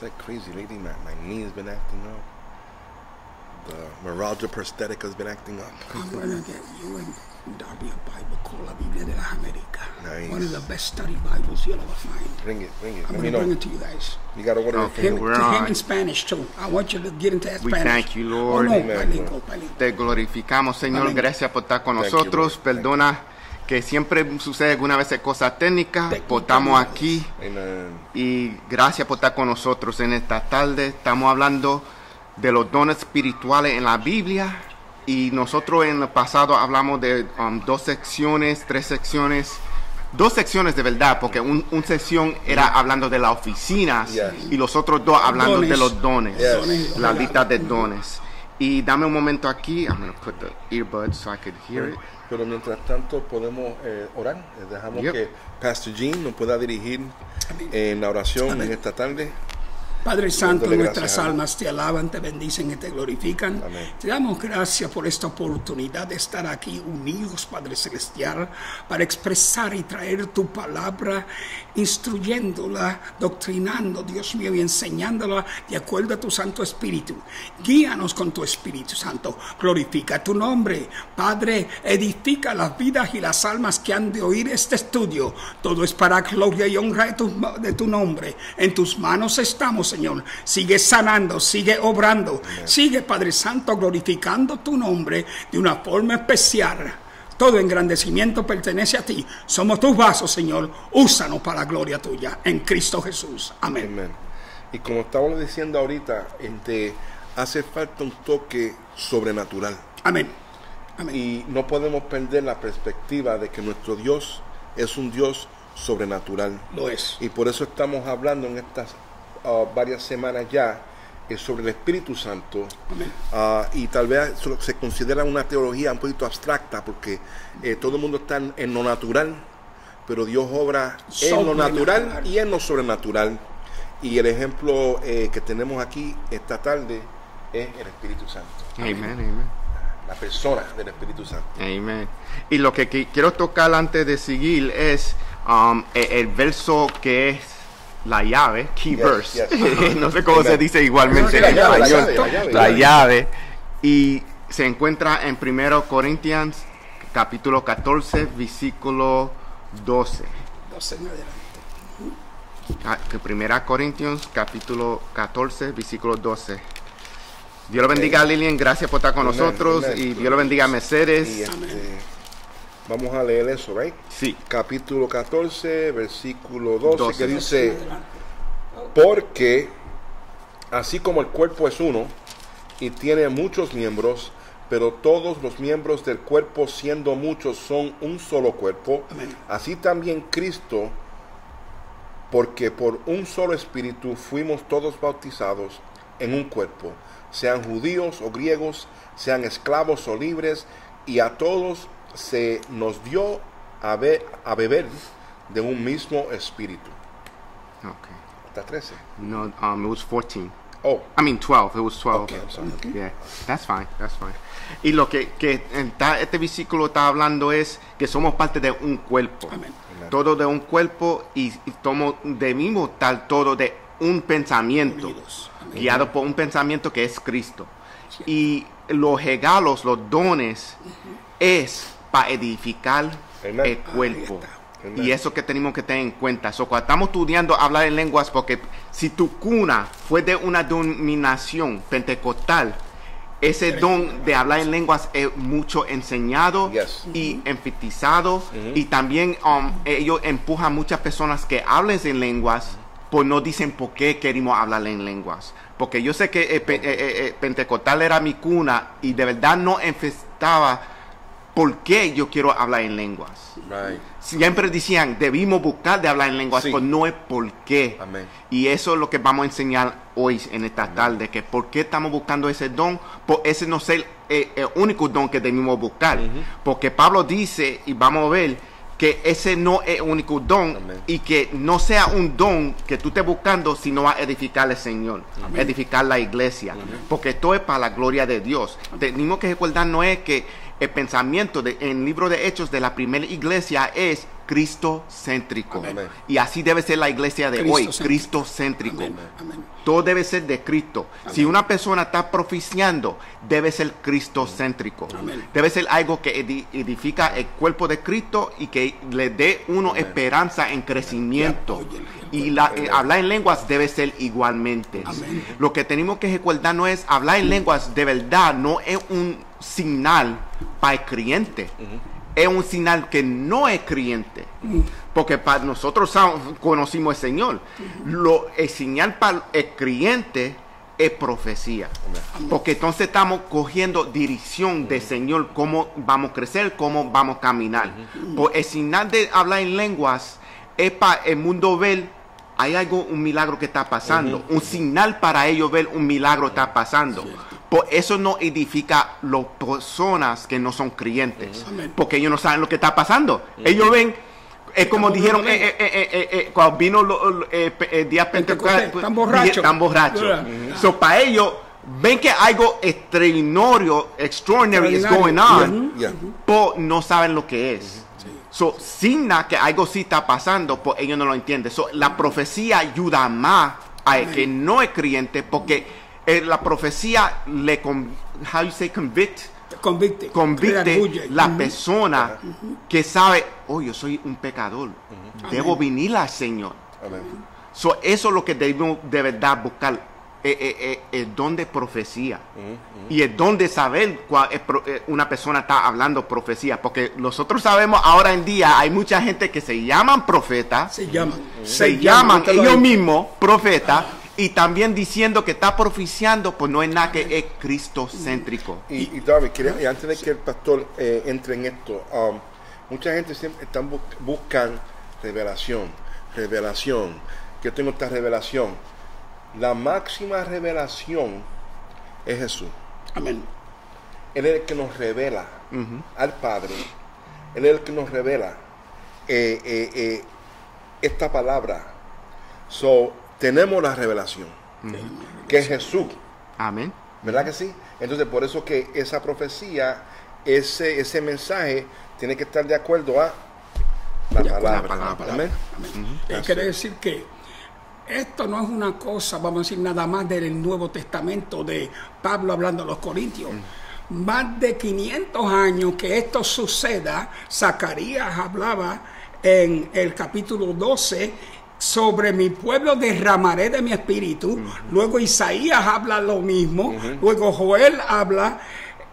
It's like crazy lady. My, my knee has been acting up. The neuralgia prosthetic has been acting up. I'm gonna get you and Darby a Bible called La Biblia de las Américas. Nice. One of the best study Bibles you'll ever find. Bring it, bring it. I'm Let me gonna bring know. it to you guys. You gotta order Okay. it we're to him in Spanish too. I want you to get into that We Spanish. thank you, Lord. Oh, no, Amen, bilingual, Lord. bilingual. Te glorificamos, Señor. Amén. Gracias por estar con Thank you, nosotros. Lord. Perdona que siempre sucede alguna vez cosas técnicas. Estamos aquí Amen. y gracias por estar con nosotros en esta tarde. Estamos hablando de los dones espirituales en la Biblia y nosotros en el pasado hablamos de um, dos secciones, tres secciones. Dos secciones de verdad, porque un, un sección era hablando de las oficinas Yes. y los otros dos hablando Dones. de los dones, Yes. La lista de dones. Y dame un momento aquí, I'm going to put the earbuds so I could hear it. Pero mientras tanto podemos eh, orar. Eh, Dejamos Yep. que Pastor Jean nos pueda dirigir en la oración en esta tarde. Padre Santo, nuestras almas te alaban, te bendicen y te glorifican. Amén. Te damos gracias por esta oportunidad de estar aquí unidos, Padre Celestial, para expresar y traer tu palabra, instruyéndola, doctrinando, Dios mío, y enseñándola de acuerdo a tu Santo Espíritu. Guíanos con tu Espíritu Santo. Glorifica tu nombre. Padre, edifica las vidas y las almas que han de oír este estudio. Todo es para gloria y honra de tu, de tu nombre. En tus manos estamos, Señor. Sigue sanando, sigue obrando. Sigue, Padre Santo, glorificando tu nombre de una forma especial. Todo engrandecimiento pertenece a ti. Somos tus vasos, Señor. Úsanos para la gloria tuya. En Cristo Jesús. Amén. Amén. Y como estábamos diciendo ahorita, este, hace falta un toque sobrenatural. Amén. Amén. Y no podemos perder la perspectiva de que nuestro Dios es un Dios sobrenatural. Lo es. Y por eso estamos hablando en estas ah, varias semanas ya sobre el Espíritu Santo. Amén. Ah, y tal vez se considera una teología un poquito abstracta porque eh, todo el mundo está en, en lo natural, pero Dios obra en lo natural y en lo sobrenatural. Y el ejemplo eh, que tenemos aquí esta tarde es el Espíritu Santo, Amen, amen. la persona del Espíritu Santo. Amen. Y lo que qui- quiero tocar antes de seguir es um, e- el, verso que es la llave, key Yes, verse. yes. no sé cómo se dice igualmente en llave, la español. llave, la llave, La la llave. llave. Y se encuentra en 1 Corintians capítulo 14, versículo 12. 12 en adelante. Ah, que Primera Corintios capítulo 14 versículo 12. Dios lo bendiga a Lilian, gracias por estar con nosotros y Dios lo bendiga a Mercedes. Vamos a leer eso, ¿right? Sí. Capítulo 14, versículo 12, 12. que dice, porque así como el cuerpo es uno y tiene muchos miembros, pero todos los miembros del cuerpo siendo muchos son un solo cuerpo, Amén. así también Cristo, porque por un solo espíritu fuimos todos bautizados en un cuerpo, sean judíos o griegos, sean esclavos o libres, y a todos se nos dio a, be- a beber de un mismo espíritu. Okay. Hasta 13. No, um, it was 14. Oh, I mean 12. It was 12. Okay, I'm sorry. Yeah, that's fine, that's fine. Y lo que, que está- este versículo está hablando es que somos parte de un cuerpo. Amén. Todo de un cuerpo y, y tomo debimos estar todo de un pensamiento. Unidos. Guiado por un pensamiento que es Cristo. Y los regalos, los dones, es para edificar Amen. el cuerpo. Y eso que tenemos que tener en cuenta. So, cuando estamos estudiando hablar en lenguas, porque si tu cuna fue de una dominación pentecostal, ese don de hablar en lenguas es mucho enseñado Yes. y enfatizado. Y también um, ellos empujan a muchas personas que hablen en lenguas, pues no dicen por qué queremos hablar en lenguas. Porque yo sé que eh, pe- eh, eh, eh, pentecostal era mi cuna y de verdad no enfestaba por qué yo quiero hablar en lenguas right. siempre decían, debimos buscar de hablar en lenguas, Sí. pero no es por qué. Amén. Y eso es lo que vamos a enseñar hoy en esta tarde, que por qué estamos buscando ese don, por ese no ser eh, el único don que debemos buscar. Porque Pablo dice, y vamos a ver, que ese no es el único don Amén. y que no sea un don que tú estés buscando, sino a edificar al Señor, edificar la iglesia. Porque esto es para la gloria de Dios. Tenemos que recordar, no es que el pensamiento de, en el libro de Hechos de la primera iglesia es Cristo-céntrico. Amén. Y así debe ser la iglesia de hoy, Cristo-céntrico. Amén, amén. Todo debe ser de Cristo. Si una persona está proficiando, debe ser Cristo-céntrico. Debe ser algo que edi- edifica el cuerpo de Cristo y que le dé uno esperanza en crecimiento. Y la, eh, hablar en lenguas debe ser igualmente. Lo que tenemos que recordar no es hablar en lenguas de verdad, no es un señal para el creyente. Es un señal que no es creyente. Porque para nosotros conocimos al Señor. Lo, el señal para el creyente es profecía. Porque entonces estamos cogiendo dirección del Señor, cómo vamos a crecer, cómo vamos a caminar. Por el señal de hablar en lenguas es para el mundo ver, hay algo, un milagro que está pasando. Un señal para ellos ver un milagro está pasando. Por eso no edifica las personas que no son creyentes. Porque ellos no saben lo que está pasando. Ellos ven, es como dijeron eh, eh, eh, eh, eh, cuando vino lo- eh, el día Pentecostés, pentecostal. están borrachos. Están borrachos. So, para ellos, ven que algo extraordinario, extraordinary is going on, Yeah. po no saben lo que es. So, signa que algo sí está pasando, pues ellos no lo entienden. So, la profecía ayuda más a el que no es creyente porque eh, la profecía le, con, how you say, convict, Convicte. convicte la persona que sabe, oh, yo soy un pecador, debo venir al Señor. So, eso es lo que debemos de verdad buscar. eh, eh, eh, el don de profecía y el don de saber cuál es pro- eh, una persona está hablando profecía. Porque nosotros sabemos ahora en día hay mucha gente que se llaman profetas Se llaman. se llaman ellos mismos profetas y también diciendo que está proficiando pues no es nada que es cristocéntrico Y, y David, quería- y antes de que el pastor eh, entre en esto, um, mucha gente siempre están bus- buscan revelación, revelación. Yo tengo esta revelación. La máxima revelación es Jesús. Amén. Él es el que nos revela al Padre. Él es el que nos revela eh, eh, eh, esta palabra. So, tenemos la revelación, que es Jesús. amén ¿Verdad que sí? Entonces, por eso que esa profecía, ese, ese mensaje, tiene que estar de acuerdo a la la palabra. palabra. Amén. Quiere decir que esto no es una cosa, vamos a decir, nada más del Nuevo Testamento de Pablo hablando a los Corintios. Más de 500 años que esto suceda, Zacarías hablaba en el capítulo 12 sobre mi pueblo derramaré de mi espíritu. Luego Isaías habla lo mismo. Luego Joel habla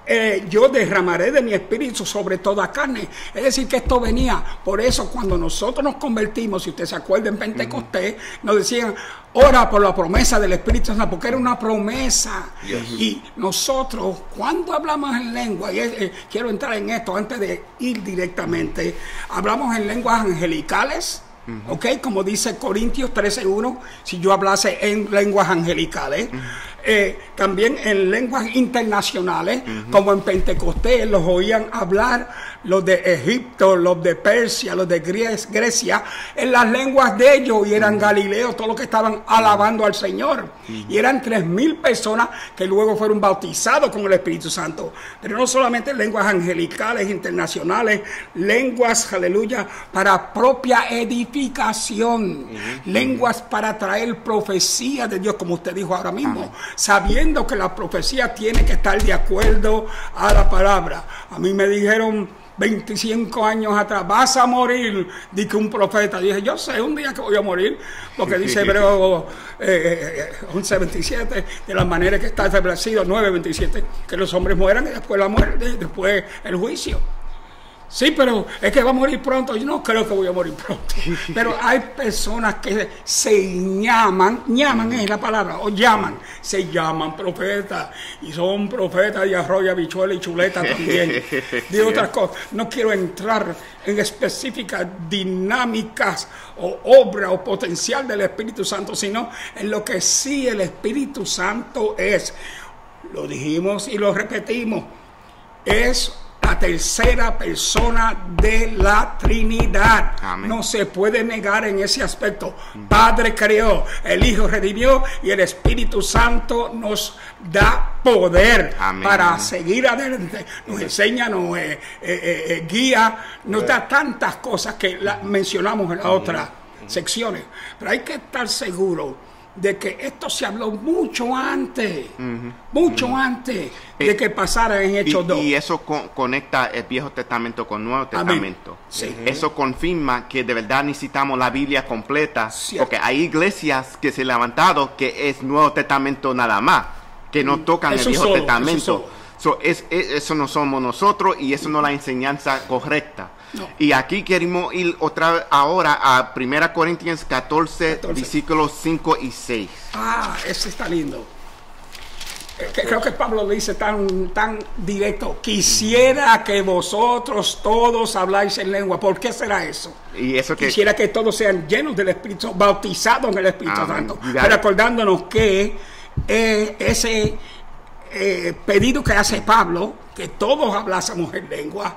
eh, yo derramaré de mi espíritu sobre toda carne. Es decir, que esto venía. Por eso, cuando nosotros nos convertimos, si usted se acuerda en Pentecostés, nos decían, ora por la promesa del Espíritu Santo, porque era una promesa. Y nosotros, cuando hablamos en lengua, y eh, quiero entrar en esto antes de ir directamente, hablamos en lenguas angelicales. ¿Ok? Como dice Corintios 13.1, si yo hablase en lenguas angelicales, eh, también en lenguas internacionales, como en Pentecostés los oían hablar los de Egipto, los de Persia, los de Grecia, en las lenguas de ellos, y eran Galileo, todos los que estaban alabando al Señor. Y eran tres mil personas que luego fueron bautizados con el Espíritu Santo. Pero no solamente lenguas angelicales, internacionales, lenguas, aleluya, para propia edificación, lenguas para traer profecía de Dios, como usted dijo ahora mismo, sabiendo que la profecía tiene que estar de acuerdo a la palabra. A mí me dijeron 25 años atrás, vas a morir, dije un profeta. Dije, yo sé un día que voy a morir, porque dice Hebreo eh, eh, 11.27, de la manera que está establecido, 9.27, que los hombres mueran y después la muerte, después el juicio. Sí, pero es que va a morir pronto. Yo no creo que voy a morir pronto. Pero hay personas que se llaman, llaman es la palabra, o llaman, se llaman profetas. Y son profetas de arroyo, habichuela y chuleta también. De otras cosas. No quiero entrar en específicas dinámicas o obra o potencial del Espíritu Santo, sino en lo que sí el Espíritu Santo es. Lo dijimos y lo repetimos. Es la tercera persona de la Trinidad. Amén. No se puede negar en ese aspecto. Padre creó, el Hijo redimió y el Espíritu Santo nos da poder Amén. para seguir adelante. Nos enseña, nos eh, eh, eh, guía, nos da tantas cosas que la- mencionamos en las otras secciones. Pero hay que estar seguro de que esto se habló mucho antes, mucho antes de Eh, que pasara en Y, Hechos 2. y eso con- conecta el Viejo Testamento con el Nuevo. Testamento. Sí. Eso confirma que de verdad necesitamos la Biblia completa, Cierto. porque hay iglesias que se han levantado que es Nuevo Testamento nada más, que no tocan Eso el Viejo solo, Testamento. So, es, es- eso no somos nosotros y eso no es la enseñanza correcta. No. Y aquí queremos ir otra vez ahora a 1 Corintios 14, 14. versículos 5 y 6. Ah, ese está lindo. Eh, Creo que Pablo lo dice tan, tan directo. Quisiera que vosotros todos habláis en lengua. ¿Por qué será eso? Y eso que... Quisiera que todos sean llenos del Espíritu, bautizados en el Espíritu. Santo. Pero acordándonos que eh, ese eh, pedido que hace Pablo, que todos hablásemos en lengua,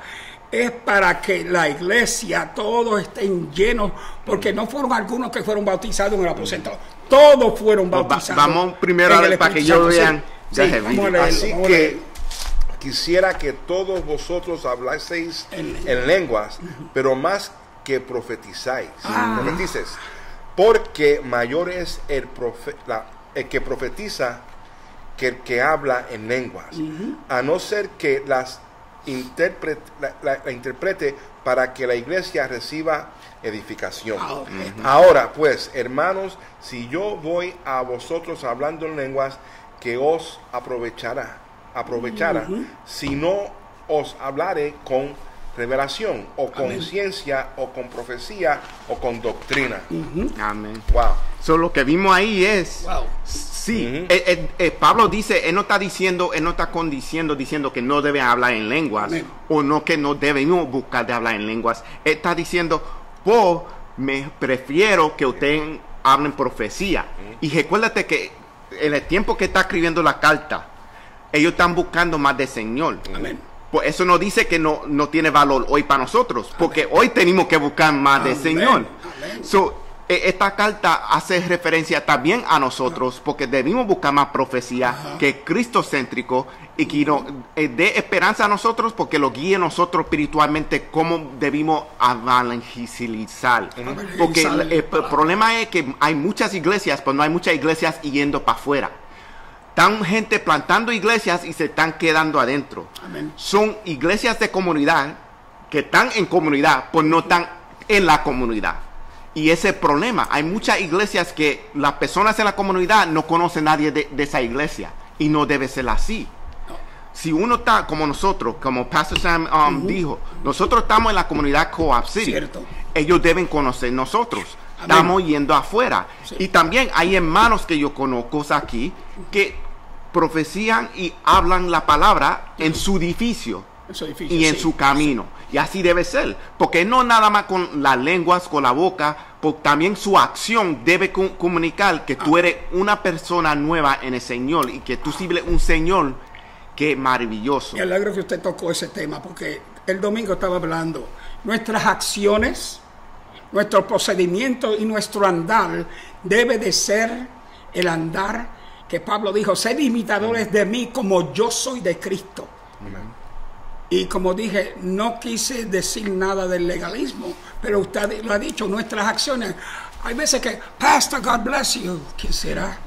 es para que la iglesia, todos estén llenos, porque no fueron algunos que fueron bautizados en el aposento, todos fueron Pues va- bautizados. vamos primero a ver para que Santo. vean. Sí, Así que quisiera que todos vosotros hablaseis En en, lenguas, pero más que profetizáis. Ah. Profetices. Porque mayor es el, profe- la- el que profetiza que el que habla en lenguas. A no ser que las interprete, la, la- la interprete para que la iglesia reciba edificación. Ah. Ahora, pues, hermanos, si yo voy a vosotros hablando en lenguas, que os aprovechará, aprovechará, si no os hablaré con revelación, o con Amén. ciencia, o con profecía, o con doctrina. Amén. Wow. So, lo que vimos ahí es, Wow. sí, eh, eh, eh, Pablo dice, él no está diciendo, él no está condiciendo, diciendo que no deben hablar en lenguas, Amén. o no que no debemos buscar de hablar en lenguas. Él está diciendo, pues me prefiero que ustedes hablen profecía. Y recuérdate que en el tiempo que está escribiendo la carta, ellos están buscando más del Señor. Amén. Pues eso no dice que no, no tiene valor hoy para nosotros, porque hoy tenemos que buscar más del. Señor. Amén. So, e- esta carta hace referencia también a nosotros, porque debemos buscar más profecía que es cristocéntrico y que nos eh, dé esperanza a nosotros, porque lo guíe nosotros espiritualmente cómo debimos evangelizar. Porque el, el problema es que hay muchas iglesias, pero no hay muchas iglesias yendo para afuera. Están gente plantando iglesias y se están quedando adentro. Amén. Son iglesias de comunidad que están en comunidad, pues no están en la comunidad. Y ese es el problema. Hay muchas iglesias que las personas en la comunidad no conocen a nadie de, de esa iglesia. Y no debe ser así. Si uno está como nosotros, como Pastor Sam um, dijo, nosotros estamos en la comunidad Co-op City. Cierto. Ellos deben conocer nosotros. Estamos yendo afuera. Sí. Y también hay hermanos que yo conozco aquí que profecían y hablan la palabra en su edificio y en sí. su camino. Y así debe ser. Porque no nada más con las lenguas, con la boca, porque también su acción debe co- comunicar que tú eres una persona nueva en el Señor y que tú sirves un Señor que es maravilloso. Me alegro que usted tocó ese tema porque el domingo estaba hablando. Nuestras acciones, nuestro procedimiento y nuestro andar debe de ser el andar que Pablo dijo, sed imitadores de mí como yo soy de Cristo. Y como dije, no quise decir nada del legalismo, pero usted lo ha dicho, nuestras acciones. Hay veces que, Pastor, God bless you. ¿Quién será?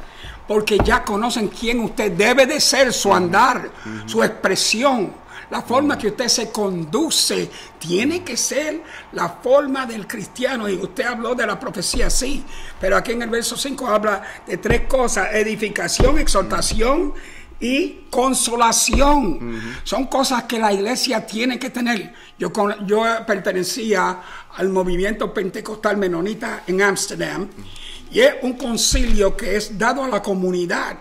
Porque ya conocen quién usted debe de ser, su andar, su expresión, la forma que usted se conduce. Tiene que ser la forma del cristiano. Y usted habló de la profecía, sí, pero aquí en el verso 5 habla de tres cosas, edificación, exhortación y consolación. Son cosas que la iglesia tiene que tener. Yo, con- yo pertenecía al movimiento pentecostal menonita en Ámsterdam y es un concilio que es dado a la comunidad.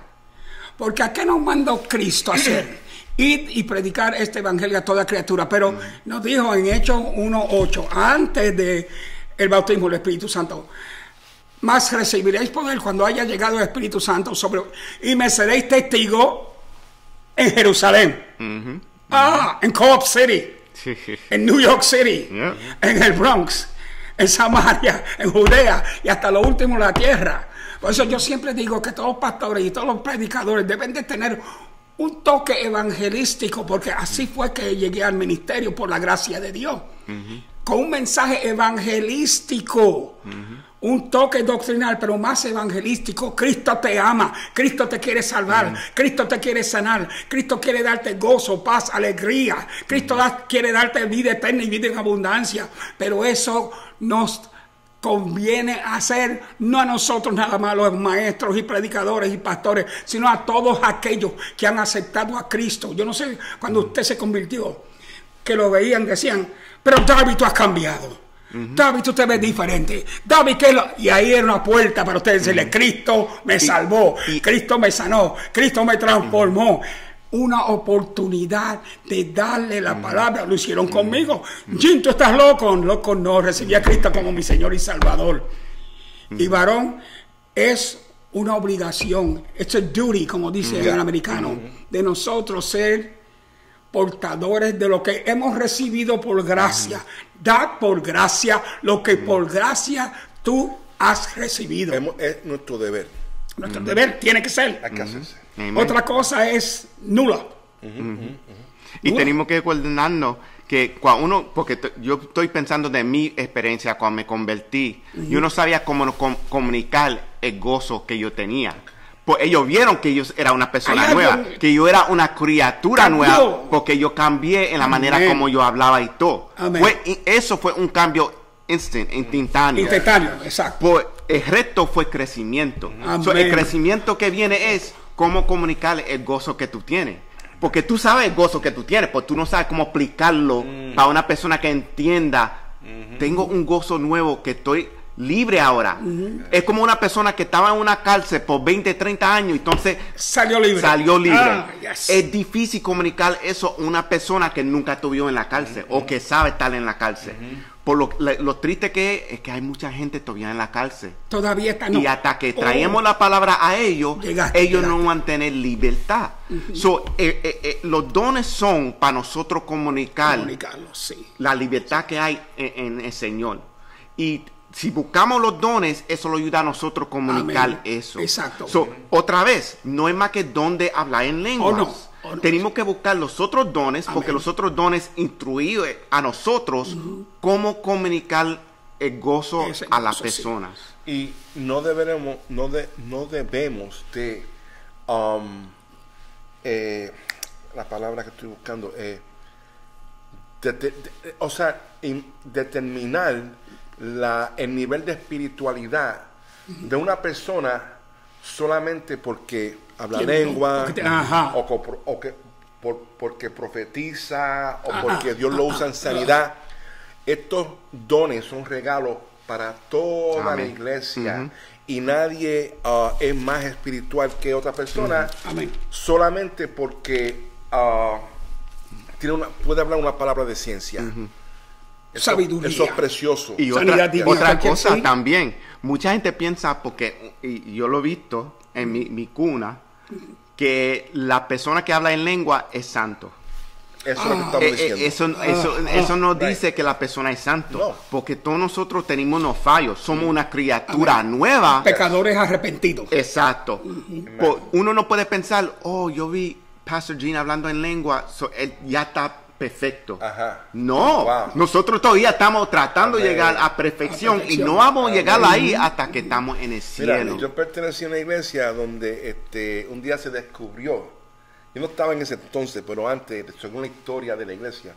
Porque ¿a qué nos mandó Cristo a hacer? Ir y predicar este evangelio a toda criatura. Pero nos dijo en Hechos 1.8, antes de el bautismo del Espíritu Santo, más recibiréis poder cuando haya llegado el Espíritu Santo sobre y me seréis testigo en Jerusalén, ah, en Co-op City, en New York City, Yeah. en el Bronx, en Samaria, en Judea y hasta lo último en la tierra. Por eso yo siempre digo que todos los pastores y todos los predicadores deben de tener un toque evangelístico, porque así fue que llegué al ministerio por la gracia de Dios. Con un mensaje evangelístico. Un toque doctrinal, pero más evangelístico. Cristo te ama, Cristo te quiere salvar, Cristo te quiere sanar, Cristo quiere darte gozo, paz, alegría. Cristo da- quiere darte vida eterna y vida en abundancia. Pero eso nos conviene hacer no a nosotros nada más, los maestros y predicadores y pastores, sino a todos aquellos que han aceptado a Cristo. Yo no sé, cuando usted se convirtió, que lo veían, decían, pero David, tú has cambiado. David, tú te ves diferente. David, que Y ahí era una puerta para usted decirle, Cristo me salvó, y- Cristo me sanó, Cristo me transformó. Una oportunidad de darle la palabra. Lo hicieron conmigo. Jim, tú estás loco. Loco no. Recibí a Cristo como mi Señor y Salvador. Y varón, es una obligación. It's a duty, como dice el americano, de nosotros ser portadores de lo que hemos recibido por gracia. Da por gracia lo que por gracia tú has recibido. Es nuestro deber. Nuestro deber tiene que ser. Hay que hacerse. Otra cosa es nula. Y tenemos que recordarnos que cuando uno, porque yo estoy pensando de mi experiencia cuando me convertí, yo no sabía cómo com- comunicar el gozo que yo tenía. Pues ellos vieron que yo era una persona nueva, que yo era una criatura Cambió. nueva, porque yo cambié en la manera como yo hablaba y todo. Fue, y eso fue un cambio instant, instantáneo. Instantáneo, exacto. Pues el resto fue crecimiento. So, el crecimiento que viene es cómo comunicar el gozo que tú tienes. Porque tú sabes el gozo que tú tienes, pues tú no sabes cómo explicarlo para una persona que entienda. Tengo un gozo nuevo que estoy libre ahora. Es como una persona que estaba en una cárcel por 20, 30 años, entonces Salió libre. salió libre. Ah, yes. Es difícil comunicar eso a una persona que nunca estuvo en la cárcel o que sabe estar en la cárcel. Por lo, la- lo triste que es, es que hay mucha gente todavía en la cárcel. Todavía está no. Y hasta que Oh, traemos la palabra a ellos, Llegaste, ellos llegaste. no van a tener libertad. So, eh, eh, eh, los dones son para nosotros comunicar sí. la libertad que hay en, en el Señor. Y si buscamos los dones, eso lo ayuda a nosotros a comunicar Amén. eso. Exacto. So, otra vez, no es más que don de hablar en lenguas. Oh, no. Oh, no. Tenemos que buscar los otros dones, porque los otros dones instruyen a nosotros cómo comunicar el gozo Ese a las sí. personas. Y no deberemos, no, de, no debemos de, um, eh, la palabra que estoy buscando, eh, de- de- de- o sea, in- determinar la, el nivel de espiritualidad de una persona solamente porque habla lengua porque te- ajá. o, co- o que, por- porque profetiza o Ajá, porque Dios lo usa en sanidad. Estos dones son regalos para toda la iglesia y nadie ah, es más espiritual que otra persona Amén. solamente porque ah, tiene una, puede hablar una palabra de ciencia. Eso- Sabiduría. Eso es precioso. Y otra, otra cosa sí. también, mucha gente piensa, porque y yo lo he visto en mi, mi cuna, que la persona que habla en lengua es santo. Eso es lo que Ah. estamos Eh, eh, diciendo. eso, eso, ah, eso no right. dice que la persona es santo, No. porque todos nosotros tenemos unos fallos, somos una criatura nueva. Pecadores arrepentidos. Exacto. Uno no puede pensar, oh, yo vi Pastor Gene hablando en lengua, so, él ya está perfecto. Ajá. No, Wow. nosotros todavía estamos tratando de llegar a perfección, A perfección. y no vamos a llegar ahí hasta que estamos en el Mira, cielo. yo pertenecí a una iglesia donde este, un día se descubrió, yo no estaba en ese entonces, pero antes, según la historia de la iglesia,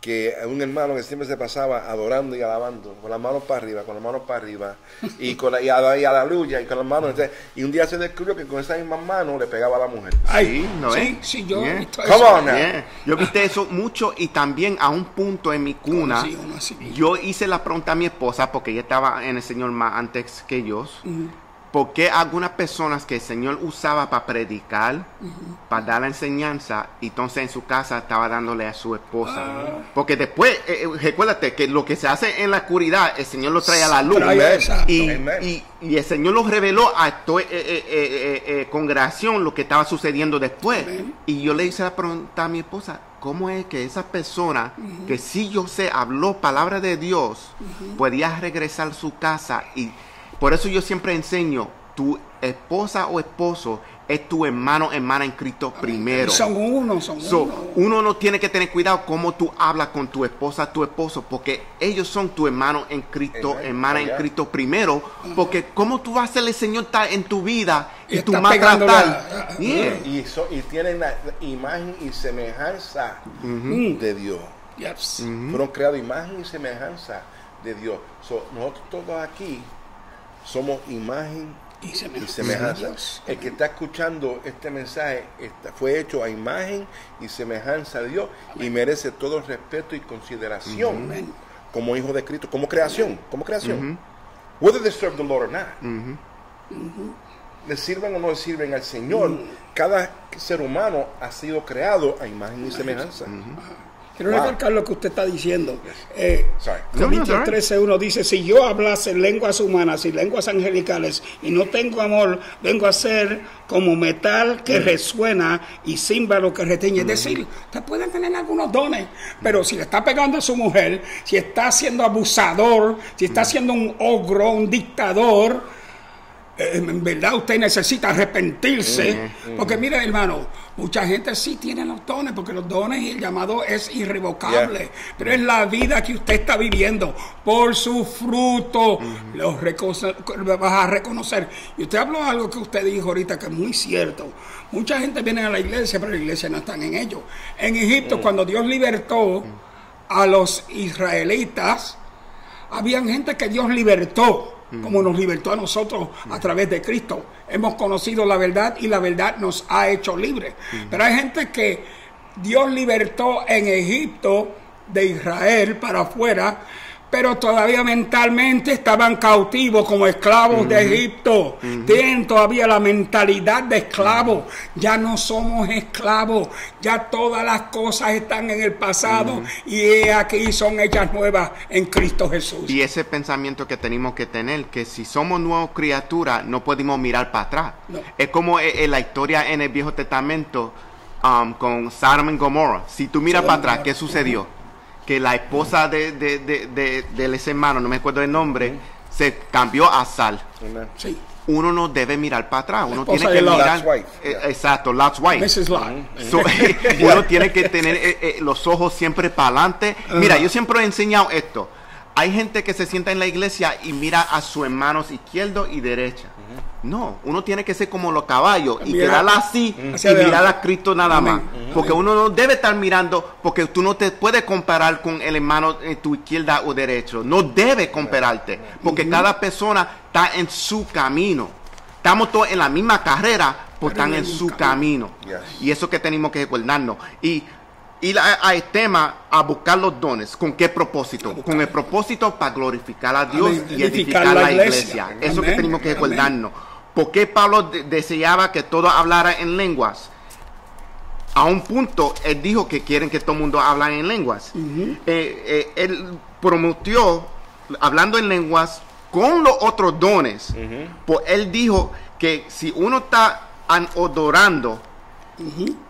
que un hermano que siempre se pasaba adorando y alabando, con las manos para arriba, con las manos para arriba, y con la, y a, y aleluya, y con las manos, entonces, y un día se descubrió que con esas mismas manos le pegaba a la mujer. Ay, ¿no sí, es? sí, yo Yeah. he visto Come eso. Yo viste eso mucho y también a un punto en mi cuna, yo hice la pregunta a mi esposa porque ella estaba en el Señor más antes que ellos. ¿Por qué algunas personas que el Señor usaba para predicar, para dar la enseñanza, y entonces en su casa estaba dándole a su esposa? Ah. Porque después, eh, eh, recuérdate que lo que se hace en la oscuridad, el Señor lo trae a la luz. Y, Amen. y- y el Señor lo reveló a toda eh, eh, eh, eh, eh, congregación lo que estaba sucediendo después. Amen. Y yo le hice la pregunta a mi esposa, ¿cómo es que esa persona que sí yo sé habló palabra de Dios podía regresar a su casa? Y por eso yo siempre enseño tu esposa o esposo es tu hermano, hermana en Cristo primero. Son uno, son So, uno. uno no tiene que tener cuidado cómo tú hablas con tu esposa, tu esposo, porque ellos son tu hermano en Cristo, Amen. hermana en Yeah. Cristo primero, porque cómo tú vas a ser el Señor en tu vida y, Y tú maltratar. Yeah. Y, so- y tienen la imagen y semejanza de Dios. Yes. Fueron creados imagen y semejanza de Dios. So, nosotros todos aquí somos imagen Y y semejanza. El que está escuchando este mensaje está- fue hecho a imagen y semejanza de Dios y merece todo el respeto y consideración Amén. como hijo de Cristo, como creación, como creación. Whether they serve the Lord or not. Le sirven o no le sirven al Señor. Cada ser humano ha sido creado a imagen y semejanza. Quiero Wow. recalcar lo que usted está diciendo. Eh, Corintios sorry. 13.1 dice, si yo hablase lenguas humanas y lenguas angelicales y no tengo amor, vengo a ser como metal que resuena y címbalo que retiñe. Es decir, usted puede tener algunos dones, pero si le está pegando a su mujer, si está siendo abusador, si está siendo un ogro, un dictador, en verdad usted necesita arrepentirse. Porque mire, hermano, mucha gente sí tiene los dones, porque los dones y el llamado es irrevocable. Yeah. Pero es la vida que usted está viviendo. Por su fruto los lo vas a reconocer. Y usted habló de algo que usted dijo ahorita que es muy cierto. Mucha gente viene a la iglesia, pero la iglesia no están en ello. En Egipto, cuando Dios libertó a los israelitas, habían gente que Dios libertó, como nos libertó a nosotros a través de Cristo. Hemos conocido la verdad y la verdad nos ha hecho libres. Pero hay gente que Dios libertó en Egipto de Israel para afuera, pero todavía mentalmente estaban cautivos como esclavos de Egipto. Tienen todavía la mentalidad de esclavos. Ya no somos esclavos. Ya todas las cosas están en el pasado y aquí son hechas nuevas en Cristo Jesús. Y ese pensamiento que tenemos que tener, que si somos nuevas criaturas, no podemos mirar para atrás. No. Es como en, en la historia en el Viejo Testamento um, con y Gomorra. Si tú miras para atrás. ¿qué sucedió? Que la esposa de, de, de, de- de ese hermano, no me acuerdo el nombre, se cambió a sal. Amen. Sí. Uno no debe mirar para atrás, uno tiene que mirar. Lot's wife, Eh, yeah. Exacto, Lot's wife. Mrs. Lot. So, uno tiene que tener eh, eh, los ojos siempre para adelante. Mira, yo siempre he enseñado esto. Hay gente que se sienta en la iglesia y mira a sus hermanos izquierdo y derecha. No, uno tiene que ser como los caballos y Mira quedar así hacia y mirar a Cristo nada Amén. más. Porque uno no debe estar mirando, porque tú no te puedes comparar con el hermano en tu izquierda o derecho. No debe compararte, porque cada persona está en su camino. Estamos todos en la misma carrera, pues Pero están en su camino. camino. Yes. Y eso que tenemos que recordarnos. Y ir a- al tema a buscar los dones. ¿Con qué propósito? Con el propósito para glorificar a Dios Amén. y edificar, la iglesia. Eso que tenemos que Amén. ¿Por qué Pablo de- deseaba que todo hablara en lenguas? A un punto, él dijo que quieren que todo el mundo hable en lenguas. Eh, eh, él prometió, hablando en lenguas, con los otros dones. Pues él dijo que si uno está an- adorando,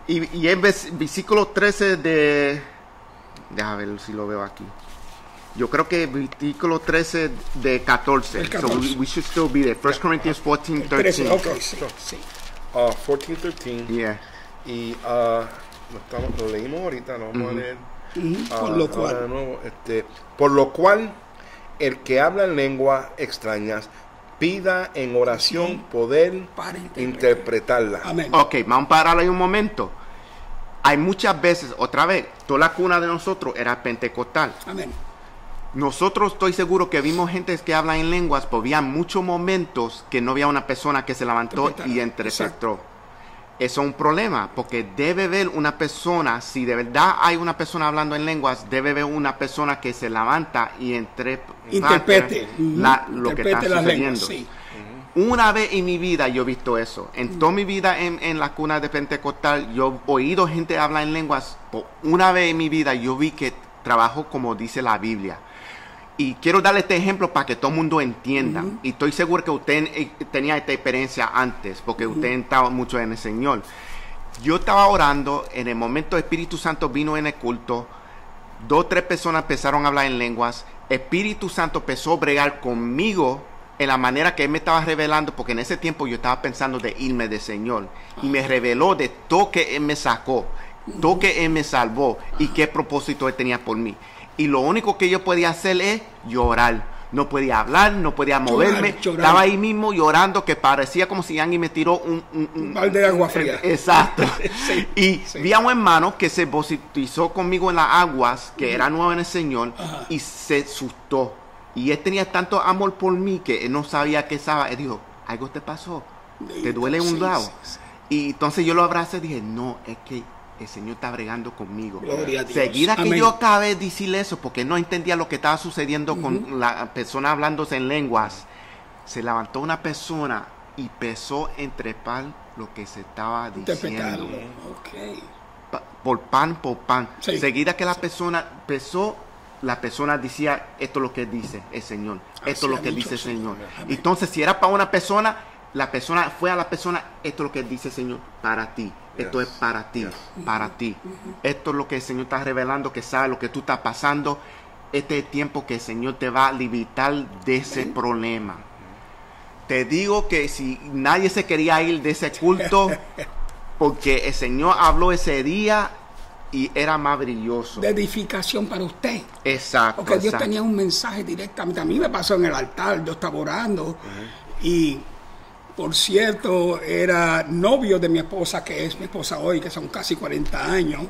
y, y en vers- versículo 13 de... Déjame ver si lo veo aquí. Yo creo que versículo 13 de 14. El So 14. we, we should still be there. 1 Corinthians 14, 13. 13, ok, sí, sí. Uh, 14, 13. Yeah. Y uh, lo, estamos- lo leímos ahorita, lo vamos a leer. ah, Por lo cual. de nuevo, este, por lo cual, el que habla en lenguas extrañas pida en oración poder Para interpretar. interpretarla. Amén. Ok, vamos a parar ahí un momento. Hay muchas veces, otra vez, toda la cuna de nosotros era pentecostal. Amén. Nosotros estoy seguro que vimos gente que habla en lenguas, pero había muchos momentos que no había una persona que se levantó y interpretó. Eso es un problema, porque debe haber una persona, si de verdad hay una persona hablando en lenguas, debe haber una persona que se levanta y entre- Interprete. la- lo que está sucediendo. lenguas, sí. Una vez en mi vida yo he visto eso. En toda mi vida en, en la cuna de Pentecostal, yo he oído gente hablar en lenguas. pero Una vez en mi vida yo vi que trabajo como dice la Biblia. Y quiero darle este ejemplo para que todo el mundo entienda. Y estoy seguro que usted eh, tenía esta experiencia antes, porque usted estaba mucho en el Señor. Yo estaba orando, en el momento el Espíritu Santo vino en el culto, dos o tres personas empezaron a hablar en lenguas, Espíritu Santo empezó a bregar conmigo en la manera que Él me estaba revelando, porque en ese tiempo yo estaba pensando de irme del Señor, y me reveló de todo que Él me sacó, todo que Él me salvó y qué propósito Él tenía por mí. Y lo único que yo podía hacer es llorar. No podía hablar, no podía moverme. llorar. Estaba ahí mismo llorando que parecía como si alguien me tiró un, un- un- Un balde de agua fría. Exacto. Sí, y sí. vi a un hermano que se bautizó conmigo en las aguas, que era nuevo en el Señor, y se asustó. Y él tenía tanto amor por mí que él no sabía qué estaba. Él dijo, algo te pasó, te duele un Sí, lado. Y entonces yo lo abracé y dije, no, es que el Señor está bregando conmigo. Gloria a Dios. Seguida que Amén. yo acabé de decirle eso, porque no entendía lo que estaba sucediendo con la persona hablándose en lenguas, se levantó una persona y empezó a entrepar lo que se estaba diciendo Ok. pa- por pan por pan. Sí. Seguida que la persona empezó, la persona decía, esto es lo que dice el Señor, Así esto es lo que dicho dice el Señor. Señor. Amén. Entonces, si era para una persona, la persona fue a la persona, esto es lo que dice el Señor, para ti. Esto Yes. es para ti, Yes. para ti. Esto es lo que el Señor está revelando, que sabe lo que tú estás pasando. Este es el tiempo que el Señor te va a libertar de ese problema. Te digo que si nadie se quería ir de ese culto, porque el Señor habló ese día y era más brilloso. De edificación para usted. Exacto. Porque Dios exacto. tenía un mensaje directamente. A mí me pasó en el altar, yo estaba orando y, por cierto, era novio de mi esposa, que es mi esposa hoy, que son casi 40 años,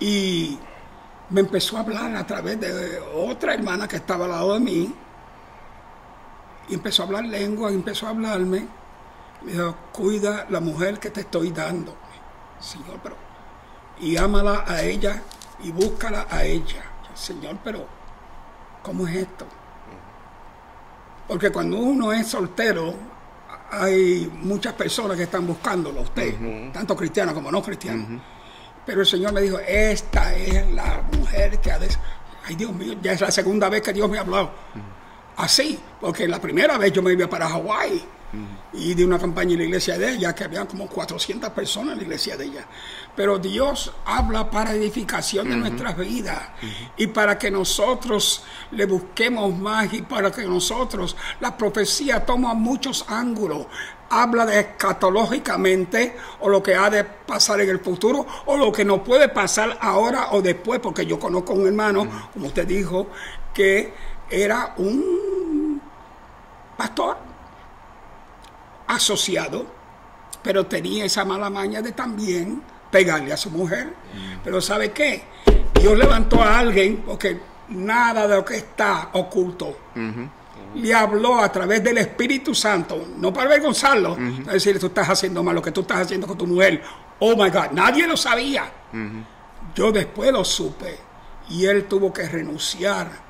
y me empezó a hablar a través de otra hermana que estaba al lado de mí, y empezó a hablar lengua, y empezó a hablarme. Me dijo, cuida la mujer que te estoy dando. Señor, pero y ámala a ella y búscala a ella. Señor, pero ¿cómo es esto? Porque cuando uno es soltero, hay muchas personas que están buscándolo a usted, tanto cristianos como no cristianos. Pero el Señor me dijo, esta es la mujer que ha de... Ay, Dios mío, ya es la segunda vez que Dios me ha hablado. Así, porque la primera vez yo me iba para Hawái y di una campaña en la iglesia de ella, que había como 400 personas en la iglesia de ella. Pero Dios habla para edificación de nuestras vidas y para que nosotros le busquemos más y para que nosotros, la profecía toma muchos ángulos. Habla de escatológicamente o lo que ha de pasar en el futuro o lo que no puede pasar ahora o después, porque yo conozco un hermano, como usted dijo, que era un pastor asociado, pero tenía esa mala maña de también pegarle a su mujer. Pero ¿sabe qué? Dios levantó a alguien porque nada de lo que está oculto. Le habló a través del Espíritu Santo, no para avergonzarlo, para decirle, tú estás haciendo mal lo que tú estás haciendo con tu mujer. Oh my God, nadie lo sabía. Yo después lo supe y él tuvo que renunciar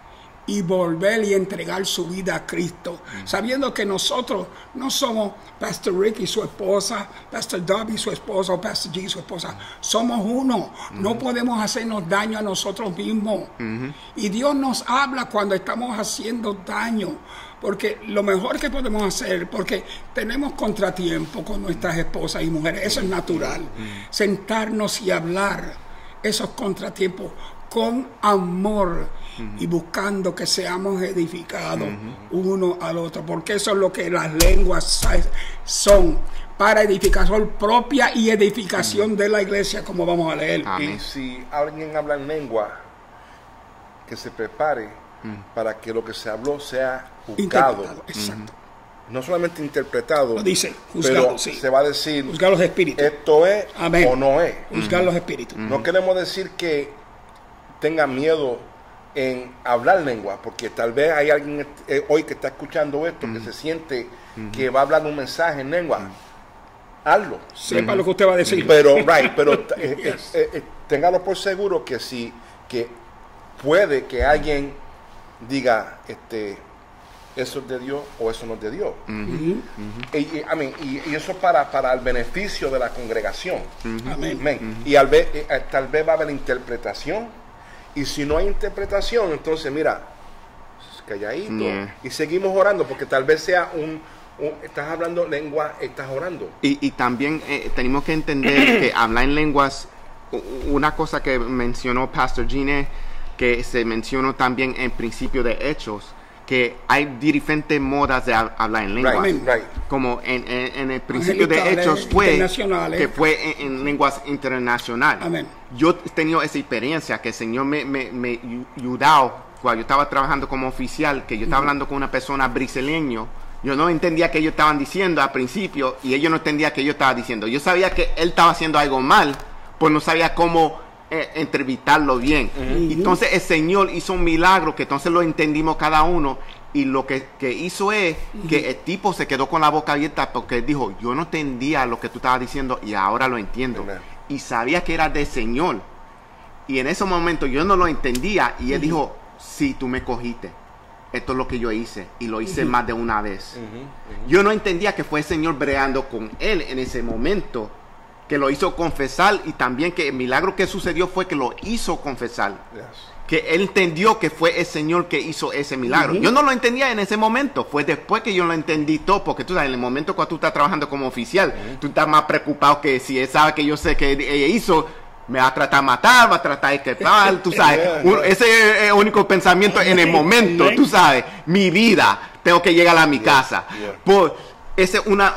y volver y entregar su vida a Cristo, sabiendo que nosotros no somos Pastor Rick y su esposa, Pastor Doug y su esposa, o Pastor G y su esposa, somos uno, no podemos hacernos daño a nosotros mismos. Y Dios nos habla cuando estamos haciendo daño, porque lo mejor que podemos hacer, porque tenemos contratiempo con nuestras esposas y mujeres, eso es natural, sentarnos y hablar esos contratiempos con amor y buscando que seamos edificados uno al otro, porque eso es lo que las lenguas son, para edificación propia y edificación de la iglesia, como vamos a leer. Amén. Y si alguien habla en lengua, que se prepare para que lo que se habló sea juzgado. Exacto. No solamente interpretado, Lo dice, juzgado, pero sí. se va a decir Juzgar los espíritus. esto es Amén. o no es. Juzgar los espíritus. No queremos decir que tenga miedo en hablar lengua, porque tal vez hay alguien eh, hoy que está escuchando esto que se siente que va a hablar un mensaje en lengua. Hazlo. Sepa lo que usted va a decir. Pero, right, pero eh, eh, Yes. eh, eh, téngalo por seguro que si que puede que alguien diga este eso es de Dios o eso no es de Dios. Y, y, I mean, y- y eso para, para el beneficio de la congregación. Amén. Amén. Y al vez, eh, eh, tal vez va a haber interpretación. Y si no hay interpretación, entonces mira, calladito. Yeah. Y seguimos orando, porque tal vez sea un, un- estás hablando lengua, estás orando. Y, y también eh, tenemos que entender que hablar en lenguas, una cosa que mencionó Pastor Gine, que se mencionó también en principio de Hechos, que hay diferentes modas de hab- hablar en lengua. Right, right. Como en, en- en el principio de Hechos fue que fue en, en lenguas internacionales. Amén. Yo he tenido esa experiencia que el Señor me, me, me ayu- ayudado cuando yo estaba trabajando como oficial, que yo estaba hablando con una persona brasileño. Yo no entendía qué ellos estaban diciendo al principio y ellos no entendían qué yo estaba diciendo. Yo sabía que él estaba haciendo algo mal, pues no sabía cómo eh, entrevistarlo bien. Entonces el Señor hizo un milagro que entonces lo entendimos cada uno y lo que, que hizo es que el tipo se quedó con la boca abierta porque dijo, yo no entendía lo que tú estabas diciendo y ahora lo entiendo. Amen. Y sabía que era del Señor. Y en ese momento yo no lo entendía y él dijo, sí, tú me cogiste. Esto es lo que yo hice y lo hice más de una vez. Yo no entendía que fue el Señor breando con él en ese momento, que lo hizo confesar y también que el milagro que sucedió fue que lo hizo confesar. Yes. Que él entendió que fue el Señor que hizo ese milagro. Yo no lo entendía en ese momento, fue después que yo lo entendí todo, porque tú sabes, en el momento cuando tú estás trabajando como oficial, tú estás más preocupado que si él sabe que yo sé que ella hizo, me va a tratar de matar, va a tratar de quebrar, tú sabes. Yeah, ese es el único pensamiento en el momento, tú sabes, mi vida, tengo que llegar a mi casa. Por, esa es una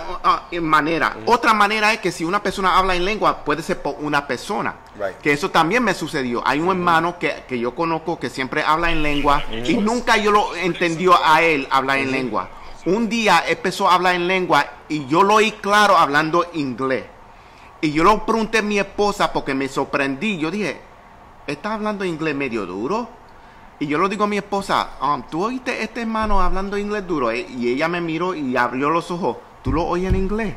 uh, manera. Otra manera es que si una persona habla en lengua, puede ser por una persona. Right. Que eso también me sucedió. Hay un hermano que, que yo conozco que siempre habla en lengua y nunca yo lo entendió a él hablar en lengua. Un día empezó a hablar en lengua y yo lo oí claro hablando inglés. Y yo lo pregunté a mi esposa porque me sorprendí. Yo dije, ¿estás hablando inglés medio duro? Y yo lo digo a mi esposa, um, ¿tú oíste este hermano hablando inglés duro? Eh, Y ella me miró y abrió los ojos. ¿Tú lo oyes en inglés?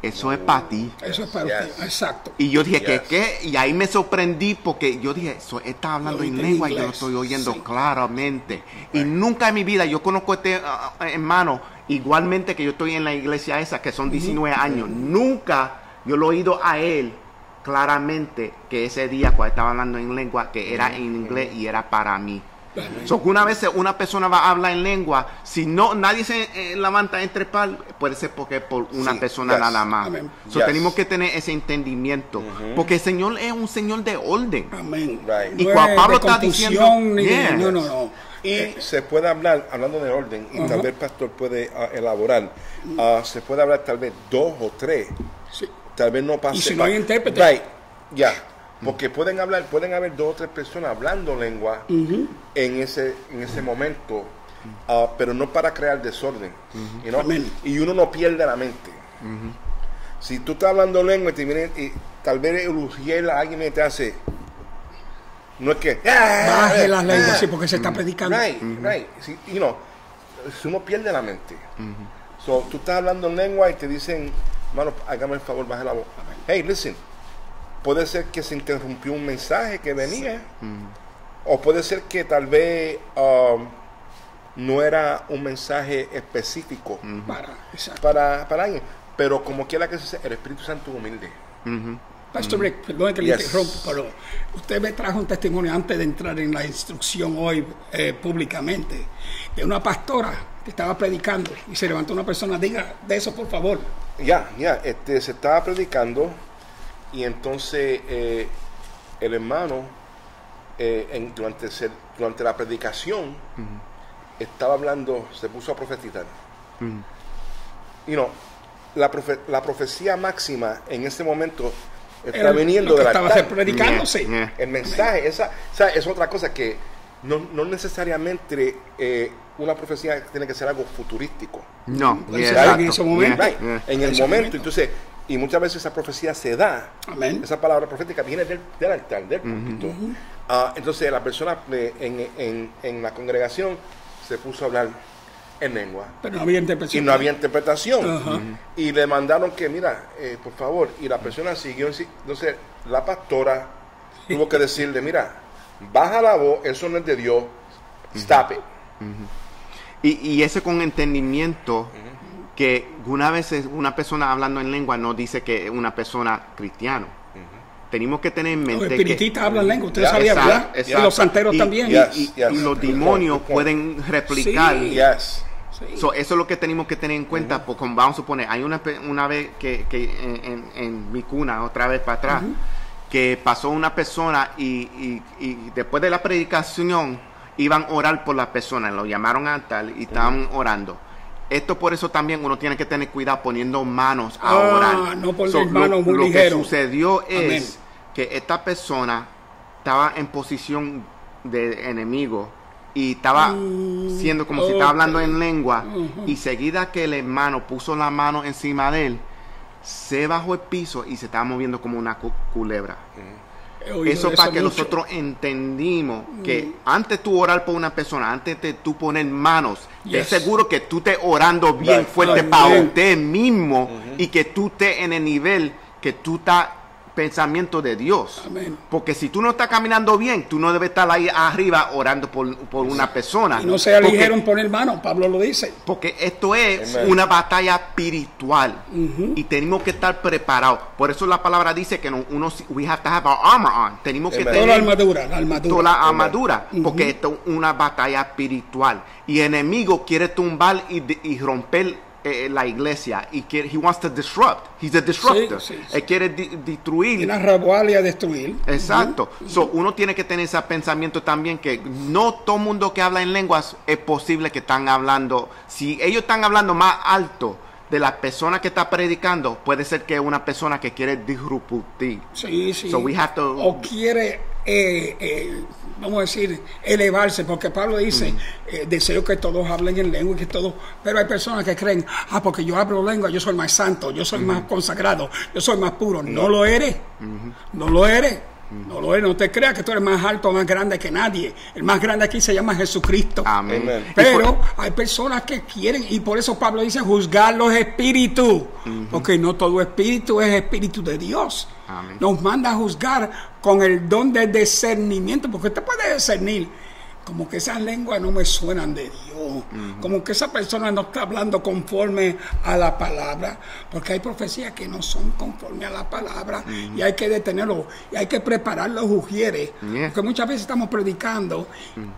Eso es para ti. Eso es para Yes. usted. Exacto. Y yo dije, ¿qué Yes. qué? Y ahí me sorprendí porque yo dije, "So, está hablando en lengua y yo lo estoy oyendo sí. claramente. Y nunca en mi vida, yo conozco a este ah, hermano, igualmente que yo estoy en la iglesia esa, que son 19 años. Nunca yo lo he oído a él claramente que ese día cuando estaba hablando en lengua, que era en inglés y era para mí. So, que una vez una persona va a hablar en lengua, si no nadie se eh, levanta entre par, puede ser porque por una Sí, persona yes. nada más. So, Yes. Tenemos que tener ese entendimiento, porque el Señor es un Señor de orden. Amén. Right. Y No cuando Pablo está diciendo- ni-. No, no, no. Y se puede hablar, hablando de orden, y tal vez el pastor puede ah, elaborar, ah, se puede hablar tal vez dos o tres, Sí. tal vez no pase. Y si no hay intérprete. Right, ya. Porque pueden hablar, pueden haber dos o tres personas hablando lengua en ese en ese momento, ah, pero no para crear desorden. you know? Amén. Y uno no pierde la mente. Si tú estás hablando lengua y, te viene, y tal vez el a alguien te hace, no es que Baje las lenguas, ah, sí, porque se está predicando. Right, right. Si, you know, si uno pierde la mente. So, tú estás hablando en lengua y te dicen, mano, hágame el favor, baje la voz. Hey, listen, puede ser que se interrumpió un mensaje que venía, o puede ser que tal vez um, no era un mensaje específico Para, para, para alguien, pero como quiera que sea, el Espíritu Santo es humilde. Pastor Rick, perdón que le Yes. interrumpa, pero usted me trajo un testimonio antes de entrar en la instrucción hoy eh, públicamente de una pastora que estaba predicando y se levantó una persona, diga de eso por favor. Ya, ya, este, se estaba predicando y entonces eh, el hermano eh, en- durante, ser- durante la predicación estaba hablando, se puso a profetizar. Y no, la, profe- la profecía máxima en ese momento está Era viniendo que del estaba predicándose. Yeah, yeah. El mensaje, esa, o sea, es otra cosa que no, no necesariamente eh, una profecía tiene que ser algo futurístico. No, Puede yeah, ser en ese momento. Right, Yeah, yeah. En el momento. entonces, y muchas veces esa profecía se da, Amén. esa palabra profética viene del, del altar, del púlpito. Ah, entonces la persona eh, en, en- en la congregación se puso a hablar en lengua. Pero no había y interpretación. no había interpretación. Y le mandaron que, mira, eh, por favor, y la persona siguió, en sí- entonces la pastora tuvo que decirle, mira, baja la voz, eso no es de Dios, stop it. Y, y eso con entendimiento que una vez una persona hablando en lengua no dice que es una persona cristiana. Tenemos que tener en Los mente que espiritistas hablan lengua, ustedes Ya, sabían. Y los santeros Y- también. y, Yes, y- yes. y los demonios pueden replicar. Sí. Yes. Sí. So, eso es lo que tenemos que tener en cuenta, porque vamos a suponer, hay una, una vez que, que en, en- en mi cuna, otra vez para atrás, que pasó una persona y, y- y después de la predicación iban a orar por la persona, lo llamaron a tal y estaban orando. Esto por eso también uno tiene que tener cuidado poniendo manos a Ah, orar. no poner lo- manos muy lo ligero. que sucedió es Amén. que esta persona estaba en posición de enemigo y estaba siendo como si estaba hablando Mm, en lengua y seguida que el hermano puso la mano encima de él se bajó el piso y se estaba moviendo como una cu- culebra eso para que mucho. nosotros entendimos Mm. que antes tú orar por una persona, antes de tú poner manos, Yes. es seguro que tú estés orando bien Right. fuerte para usted mismo y que tú estés en el nivel que tú estás pensamiento de Dios. Amén. Porque si tú no estás caminando bien, tú no debes estar ahí arriba orando por, por una persona. Y no sea Porque- ligero en poner mano, Pablo lo dice. porque esto es Amen. una batalla espiritual y tenemos que estar preparados. Por eso la palabra dice que no- uno, we have to have our armor on. Tenemos que Amen. Toda la tener armadura, la armadura. toda la armadura, porque esto es una batalla espiritual. Y el enemigo quiere tumbar y, y romper eh, la iglesia y quiere, he wants to disrupt. He's a disruptor. Sí, sí, sí. Él quiere di- destruir. Tiene a rabuar y a destruir. Exacto. So, uno tiene que tener ese pensamiento también que no todo mundo que habla en lenguas es posible que están hablando. Si ellos están hablando más alto de la persona que está predicando, puede ser que es una persona que quiere disruptir. Sí, sí. So we have to- O quiere, eh, eh, vamos a decir, elevarse, porque Pablo dice, eh, deseo que todos hablen en lengua y que todos, pero hay personas que creen, ah, porque yo hablo lengua, yo soy más santo, yo soy más consagrado, yo soy más puro. No. Lo eres, no lo eres. No lo eres, no te creas que tú eres más alto, más grande que nadie. El más grande aquí se llama Jesucristo. Amén. Pero hay personas que quieren, y por eso Pablo dice juzgar los espíritus, porque no todo espíritu es espíritu de Dios. Amén. Nos manda a juzgar con el don de discernimiento, porque usted puede discernir como que esas lenguas no me suenan de Dios, como que esa persona no está hablando conforme a la palabra, porque hay profecías que no son conforme a la palabra y hay que detenerlo y hay que preparar los ujieres, Yeah. porque muchas veces estamos predicando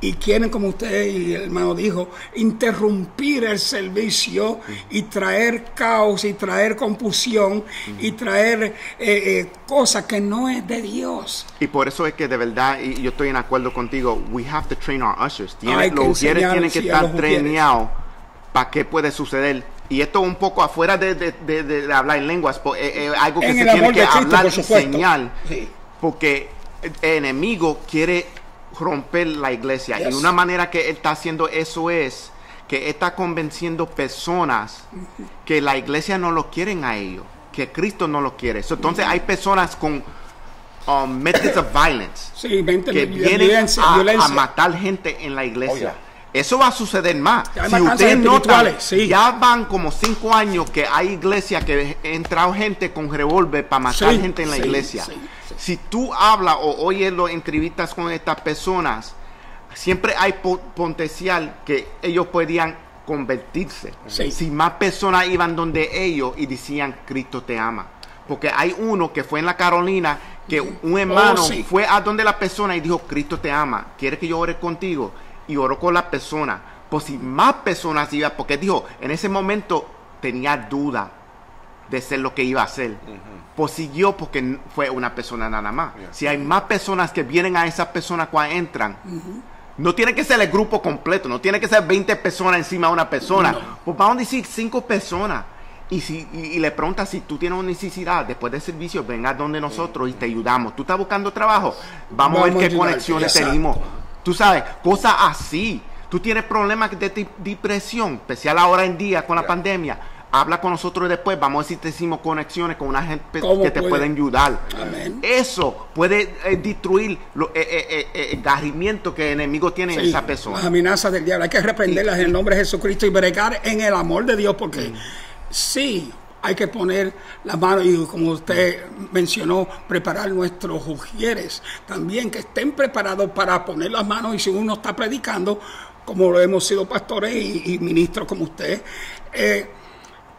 y quieren, como usted y el hermano dijo, interrumpir el servicio y traer caos y traer confusión y traer eh, eh, cosas que no es de Dios. Y por eso es que de verdad, y yo estoy en acuerdo contigo, we have to train our ushers. Tiene- que los enseñar, tienen que sí, estar treneados para qué puede suceder. Y esto un poco afuera de, de- de- de- de hablar en lenguas, eh, eh, algo que En se tiene que Cristo, hablar y. Sí. Porque el enemigo quiere romper la iglesia. Yes. Y una manera que él está haciendo eso es que está convenciendo personas que la iglesia no lo quieren a ellos, que Cristo no lo quiere. So, entonces hay personas con um, methods of violence Sí, que de vienen violencia, a, violencia. a matar gente en la iglesia. Oh, yeah. Eso va a suceder más. Si ustedes notan, sí. ya van como cinco años que hay iglesias que ha entrado gente con revólver para matar Sí, gente en la sí, iglesia. sí, sí. Si tú hablas o oyes las entrevistas con estas personas, siempre hay po- potencial que ellos podían convertirse. Sí. Si más personas iban donde ellos y decían, Cristo te ama. Porque hay uno que fue en la Carolina, que un hermano Oh, sí. fue a donde la persona y dijo, Cristo te ama, quiere que yo ore contigo. Y oró con la persona. Pues si más personas iban, porque dijo, en ese momento tenía duda de ser lo que iba a hacer. Pues siguió porque fue una persona nada más. Yeah. Si hay más personas que vienen a esa persona cuando entran, no tiene que ser el grupo completo, no tiene que ser 20 personas encima de una persona. No. Pues vamos a decir 5 personas. Y, si, y, y le preguntas si tú tienes una necesidad después del servicio, venga donde nosotros y te ayudamos. Tú estás buscando trabajo, vamos, a Vamos a ver qué ayudarte, conexiones exacto. tenemos. Tú sabes, cosas así. Tú tienes problemas de depresión, especial ahora en día con la pandemia. Habla con nosotros después, vamos a ver si te hicimos conexiones con una gente ¿Cómo que te puede? pueden ayudar. Amén. Eso puede eh, destruir lo- eh, eh, el garrimiento que el enemigo tiene en esa Las persona. amenazas del diablo. Hay que reprenderlas en el nombre de Jesucristo y bregar en el amor de Dios, porque sí hay que poner la mano y como usted mencionó, preparar nuestros ujieres también, que estén preparados para poner las manos y si uno está predicando, como lo hemos sido pastores y, y ministros como usted, eh,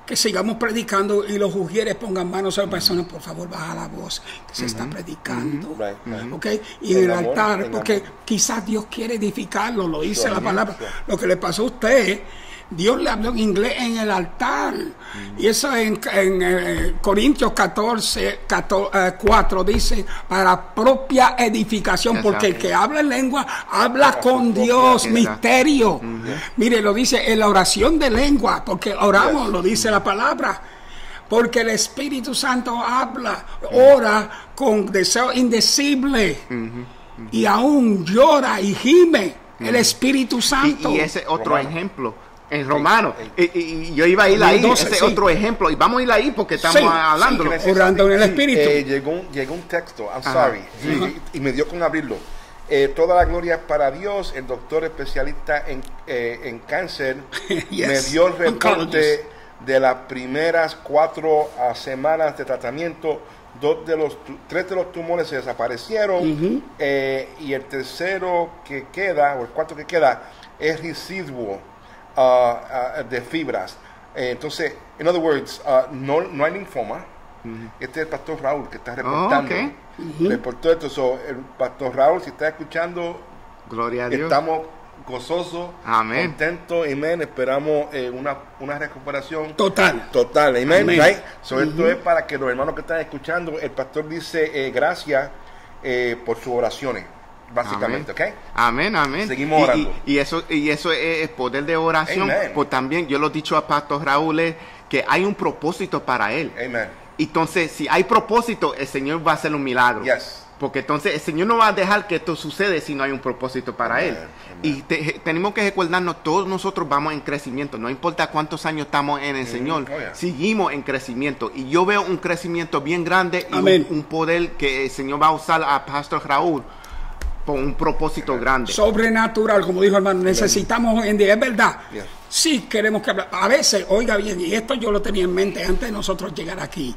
que sigamos predicando y los ujieres pongan manos a la persona, por favor, baja la voz, que se está predicando. Y en el altar, porque quizás Dios quiere edificarlo, lo dice la palabra. Lo que le pasó a usted Dios le habló en inglés en el altar. Y eso en, en, eh, Corintios 14, 14, eh, 4 dice, para propia edificación, porque el que habla en lengua habla Para con Dios, misterio. Mire, lo dice en la oración de lengua, porque oramos, Yes. lo dice la palabra. Porque el Espíritu Santo habla, ora con deseo indecible. Y aún llora y gime el Espíritu Y, Santo. y ese otro ejemplo, en Romano. Y, y- y yo iba a ir ahí, 12, ese sí. otro ejemplo. Y vamos a ir ahí porque estamos Sí, hablando. Orando en el Espíritu. Eh, llegó, un, llegó un texto, I'm Ajá. sorry, y, y me dio con abrirlo. Eh, toda la gloria para Dios, el doctor especialista en, eh, en cáncer Yes, me dio el reporte de las primeras cuatro ah, semanas de tratamiento. Dos de los, tres de los tumores se desaparecieron eh, y el tercero que queda, o el cuarto que queda, es residuo ah, ah, de fibras. Eh, entonces, in other words, ah, no, no hay linfoma. Este es el pastor Raúl que está reportando. ok. Reportó esto. So, el pastor Raúl, si está escuchando, Gloria a Dios. estamos gozosos, Amén. contentos, amén. Esperamos eh, una, una recuperación Total. total, amén. Amén. Right? So, Esto es para que los hermanos que están escuchando, el pastor dice eh, gracias eh, por sus oraciones, básicamente, ¿ok? Amén, amén. Seguimos orando. Y, y eso, y eso es el poder de oración. Pues también yo lo he dicho a Pastor Raúl, es que hay un propósito para él. Amén. Entonces, si hay propósito, el Señor va a hacer un milagro. Yes. Porque entonces el Señor no va a dejar que esto suceda si no hay un propósito para Amen, Él. amen. Y te- tenemos que recordarnos, todos nosotros vamos en crecimiento. No importa cuántos años estamos en el Señor, oh, yeah. seguimos en crecimiento. Y yo veo un crecimiento bien grande y Amén. un, un poder que el Señor va a usar a Pastor Raúl por un propósito grande. Sobrenatural, como dijo hermano, necesitamos hoy en día, es verdad. Yes. Sí, queremos que hablar. A veces, oiga bien, y esto yo lo tenía en mente antes de nosotros llegar aquí.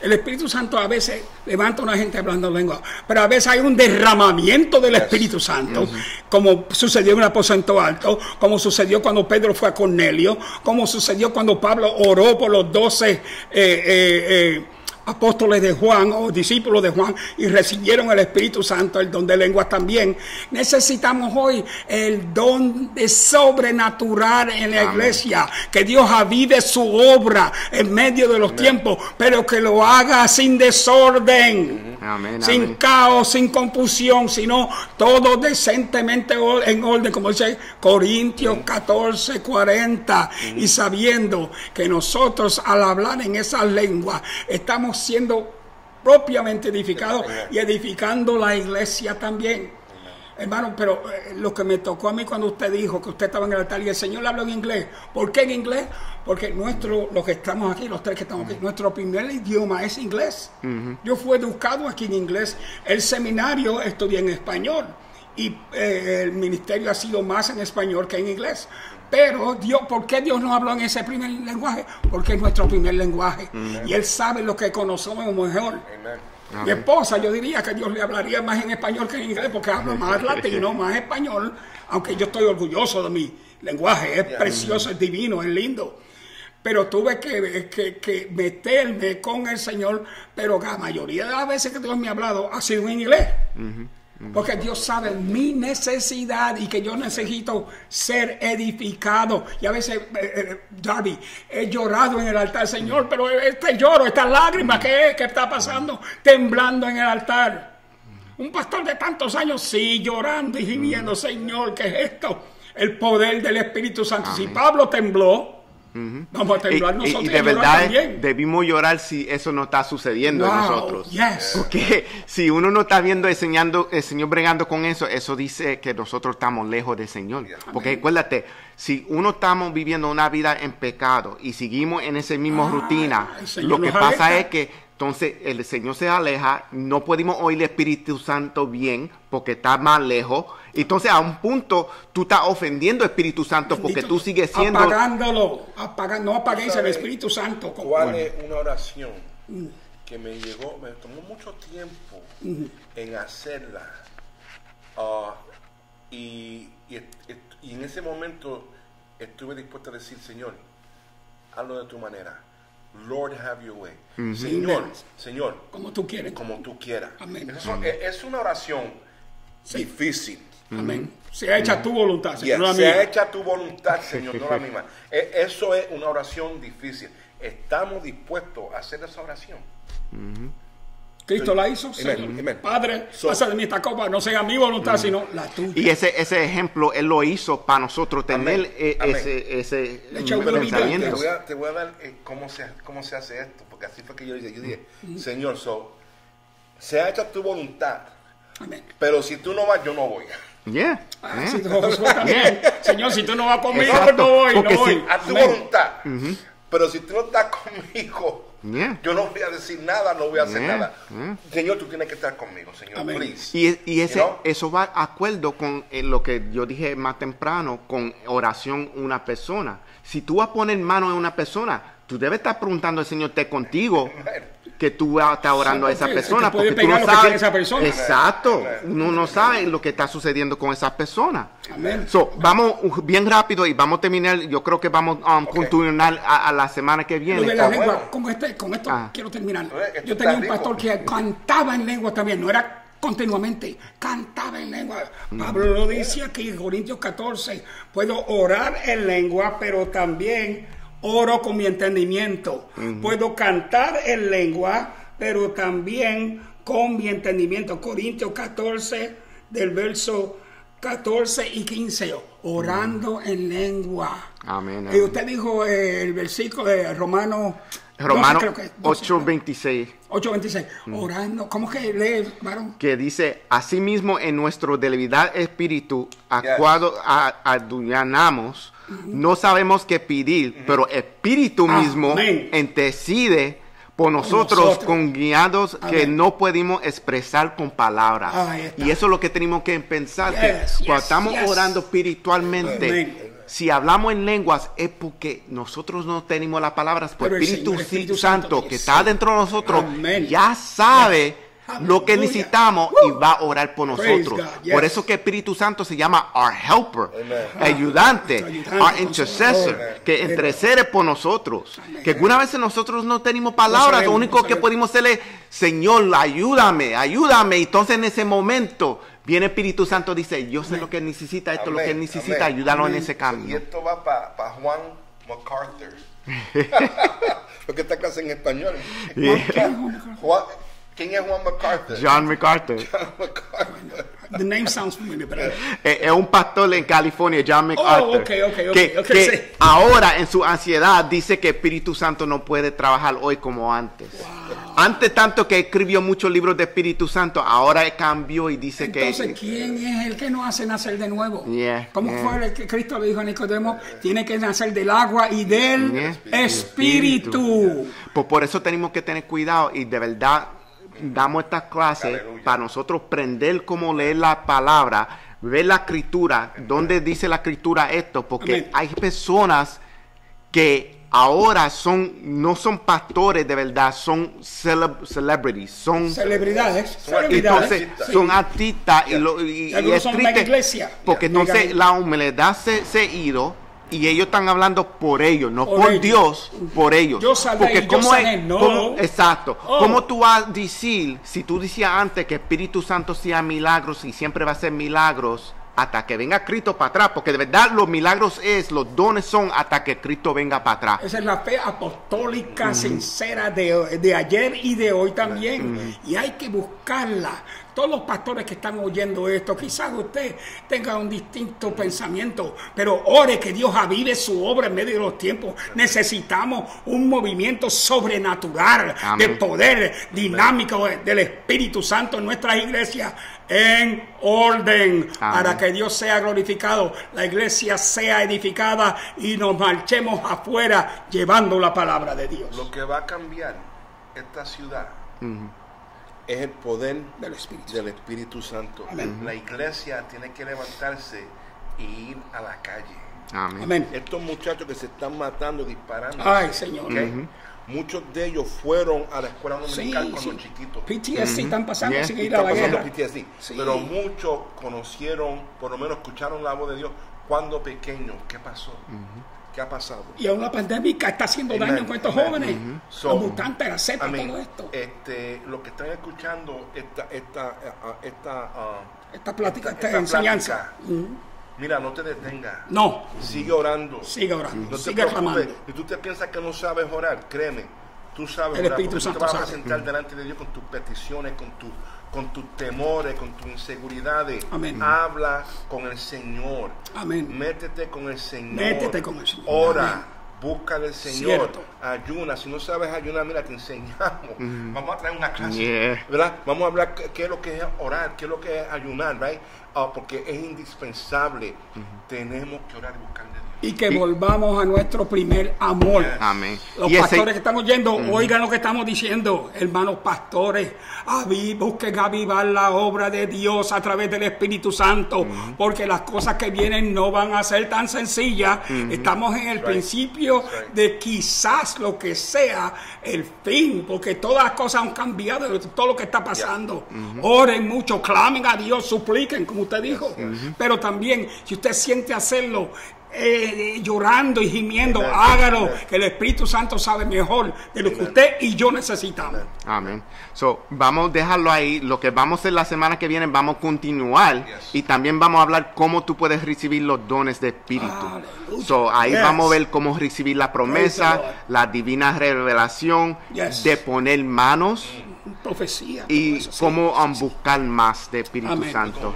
El Espíritu Santo a veces levanta a una gente hablando lengua, pero a veces hay un derramamiento del Yes. Espíritu Santo, como sucedió en el aposento alto, como sucedió cuando Pedro fue a Cornelio, como sucedió cuando Pablo oró por los doce eh, eh, eh, apóstoles de Juan o discípulos de Juan y recibieron el Espíritu Santo, el don de lenguas también. Necesitamos hoy el don de sobrenatural en la Amén. iglesia, que Dios avive su obra en medio de los tiempos, pero que lo haga sin desorden. Amén, Sin amén. caos, sin confusión, sino todo decentemente en orden, como dice Corintios 14, 40, y sabiendo que nosotros al hablar en esas lenguas estamos siendo propiamente edificados y edificando la iglesia también. Hermano, pero eh, lo que me tocó a mí cuando usted dijo que usted estaba en el altar y el Señor le habló en inglés. ¿Por qué en inglés? Porque nuestro, los que estamos aquí, los tres que estamos aquí, nuestro primer idioma es inglés. Yo fui educado aquí en inglés. El seminario estudié en español y eh, el ministerio ha sido más en español que en inglés. Pero Dios, ¿por qué Dios nos habló en ese primer lenguaje? Porque es nuestro primer lenguaje. Y Él sabe lo que conocemos mejor. Mi esposa, yo diría que Dios le hablaría más en español que en inglés, porque habla más latino, más español, aunque yo estoy orgulloso de mi lenguaje, es precioso, es divino, es lindo. Pero tuve que, que- que meterme con el Señor, pero la mayoría de las veces que Dios me ha hablado ha sido en inglés. Porque Dios sabe mi necesidad y que yo necesito ser edificado. Y a veces, eh, eh, Darby, he llorado en el altar, Señor, pero este lloro, estas lágrimas, ¿qué es? ¿Qué está pasando? Temblando en el altar. Un pastor de tantos años, sí, llorando y gimiendo, Señor, ¿qué es esto? El poder del Espíritu Santo. Si Pablo tembló, vamos a temblar nosotros y y de verdad debimos llorar si eso no está sucediendo en nosotros. yes. Porque si uno no está viendo enseñando, el Señor bregando con eso, eso dice que nosotros estamos lejos del Señor. Porque acuérdate, si uno estamos viviendo una vida en pecado y seguimos en esa misma Ah, rutina, lo que pasa es que entonces el Señor se aleja, no podemos oír el Espíritu Santo bien porque está más lejos. Entonces a un punto tú estás ofendiendo al Espíritu Santo porque Bendito. tú sigues siendo... Apagándolo, apaga- no apaguéis el ¿Sabes Espíritu Santo. ¿Cuál es una oración que me llegó, me tomó mucho tiempo en hacerla? Ah, y, y, y en ese momento estuve dispuesto a decir, Señor, hazlo de tu manera. Lord, have your way. Señor, Señor, Como tú quieres. como tú quieras. Amén. Es, es una oración difícil. Amén. Sea hecha tu voluntad, Señor, no la sea mía. hecha tu voluntad, Señor, no la misma. E- Eso es una oración difícil. Estamos dispuestos a hacer esa oración. Cristo la hizo, Amén, Señor. amén. Padre, So- pasa de mí esta copa, no sea mi voluntad, sino la tuya. Y ese, ese ejemplo Él lo hizo para nosotros tener Amén. ese, ese mm, humildad. Te pensamiento. voy a, te voy a dar eh, cómo, se, cómo se hace esto, porque así fue que yo dije, yo dije, Señor, so, sea hecha tu voluntad, pero si tú no vas, yo no voy. Yeah, Ah, yeah. Señor, si tú no vas conmigo, Exacto, no voy, porque no voy. si- A tu voluntad. Pero si tú no estás conmigo, Yeah. yo no voy a decir nada, no voy a hacer Yeah, nada. yeah. Señor, tú tienes que estar conmigo, Señor, Amén. please. Y, y ese, You know? eso va de acuerdo con eh, lo que yo dije más temprano, con oración una persona. Si tú vas a poner mano en una persona, tú debes estar preguntando al Señor, ¿te contigo? Que tú vas a estar orando Sí, a esa persona. te Porque tú no lo que sabes. tiene esa persona. Exacto. Amén. Uno no sabe lo que está sucediendo con esa persona. Amén. So, vamos uh, bien rápido y vamos a terminar. Yo creo que vamos a um, Ok. continuar a, a la semana que Lo viene. de la lengua, bueno. con, este, con esto Ah. quiero terminar. Yo tenía un rico. pastor que cantaba en lengua también, no era continuamente, cantaba en lengua. Pablo lo dice aquí en Corintios 14, puedo orar en lengua, pero también oro con mi entendimiento. Puedo cantar en lengua, pero también con mi entendimiento. Corintios 14, del verso 14 y 15, orando en lengua. Amén. Y usted dijo eh, el versículo de Romano Romano 12, creo que es, 12, 8:26. 8:26. Orando. ¿Cómo que lee, varón? que dice, asimismo en nuestro debilidad espíritu, acuado a, adunamos, no sabemos qué pedir, pero espíritu mismo Amén. intercede por nosotros, nosotros. con guiados que no podemos expresar con palabras. Y eso es lo que tenemos que pensar, que Yes, cuando yes, estamos yes. orando espiritualmente, Amén. Si hablamos en lenguas es porque nosotros no tenemos las palabras, por Pero el Espíritu, Señor, el Espíritu Santo, Santo que está dentro de nosotros, Amén. ya sabe Yes. lo que necesitamos y va a orar por nosotros. Yes. Por eso que Espíritu Santo se llama our helper, Amen. ayudante, our intercessor, consolador. que intercede por nosotros. Que algunas veces nosotros no tenemos palabras, sabemos, lo único no que podemos hacerle, Señor, ayúdame, ayúdame. Y entonces en ese momento viene Espíritu Santo, dice, yo sé lo que necesita, esto es lo que necesita, ayúdalo en ese Y cambio. esto va para Juan MacArthur. Porque esta clase en español. Juan- ¿Quién es Juan MacArthur? John MacArthur. Juan MacArthur. The name sounds familiar, pero Eh, es un pastor en California, John MacArthur, Oh, ok, ok, ok, que, ok, que sí. ahora en su ansiedad dice que Espíritu Santo no puede trabajar hoy como antes. Antes tanto que escribió muchos libros de Espíritu Santo, ahora cambió y dice entonces, que ¿quién es el que nos hace nacer de nuevo? Yeah, ¿Cómo yeah. fue el que Cristo le dijo a Nicodemo? Tiene que nacer del agua y del Yeah. Espíritu. Pues por eso tenemos que tener cuidado y de verdad damos estas clases Aleluya. para nosotros aprender cómo leer la palabra, ver la escritura, dónde dice la escritura esto, porque Amén. hay personas que ahora son no son pastores de verdad, son celeb- celebrities, son Celebridades. Entonces sí. son artistas y, lo- y- Y es son triste porque entonces la humildad se, se ha ido y ellos están hablando por ellos, no Por por, ellos. Dios, por ellos. Yo salvé porque es, no. cómo- exacto. Oh. ¿Cómo tú vas a decir, si tú decías antes que Espíritu Santo sea milagros y siempre va a ser milagros, hasta que venga Cristo para atrás? Porque de verdad los milagros es, los dones son hasta que Cristo venga para atrás. Esa es la fe apostólica sincera de, de ayer y de hoy también. Y hay que buscarla. Todos los pastores que están oyendo esto, quizás usted tenga un distinto pensamiento, pero ore que Dios avive su obra en medio de los tiempos. Necesitamos un movimiento sobrenatural Amén. de poder dinámico del Espíritu Santo en nuestras iglesias en orden Amén. para que Dios sea glorificado, la iglesia sea edificada y nos marchemos afuera llevando la palabra de Dios. Lo que va a cambiar esta ciudad es el poder Del Espíritu. del Espíritu Santo. Amén. La iglesia tiene que levantarse y ir a la calle. Amén. Amén. Estos muchachos que se están matando, disparando. Ay, Señor. ¿ok? Muchos de ellos fueron a la escuela Sí, dominical cuando sí. chiquitos. PTSD están pasando Yeah. sin ir a la pasando guerra. PTSD. Sí. Pero muchos conocieron, por lo menos escucharon la voz de Dios cuando pequeños. ¿Qué pasó? ¿Qué ha pasado? Y aún la pandemia está haciendo Amen, daño con estos amen. jóvenes. So, los mutantes, la cepa, I mean, todo esto. Este, lo que están escuchando esta, esta, ah, esta, ah, esta plática, esta, esta enseñanza. plática. Mira, no te detengas. No, Sigue orando. sigue orando, No te sigue preocupes. clamando. Si tú te piensas que no sabes orar, créeme, tú sabes El orar. Espíritu porque tú Santo te vas a presentar delante de Dios con tus peticiones, con, tu, con tus temores, con tus inseguridades. Amén. Habla con el Señor. Amén. Métete con el Señor. Métete con el Señor. Ora. Amén. Busca del Señor. Cierto. Ayuna. Si no sabes ayunar, mira, te enseñamos. Vamos a traer una clase. Yeah. ¿verdad? Vamos a hablar qué, qué es lo que es orar, qué es lo que es ayunar, right? Ah, porque es indispensable. Tenemos que orar y buscar de. Y que volvamos a nuestro primer amor. Amén. Los Y ese- pastores que están oyendo, oigan lo que estamos diciendo, hermanos pastores. avi- busquen avivar la obra de Dios a través del Espíritu Santo, porque las cosas que vienen no van a ser tan sencillas. Estamos en el right. principio right. de quizás lo que sea el fin, porque todas las cosas han cambiado, de todo lo que está pasando. Oren mucho, clamen a Dios, supliquen, como usted dijo. Pero también, si usted siente hacerlo, eh, eh, llorando y gimiendo, Amen. hágalo, Amen. que el Espíritu Santo sabe mejor de lo que usted y yo necesitamos. Amén. So, vamos a dejarlo ahí. Lo que vamos a hacer la semana que viene, vamos a continuar. Yes. Y también vamos a hablar cómo tú puedes recibir los dones de Espíritu. Aleluya. So, ahí Yes. vamos a ver cómo recibir la promesa, la divina revelación, Yes. de poner manos Profecía. y eso, sí. cómo um, buscar más de Espíritu Amén. Santo.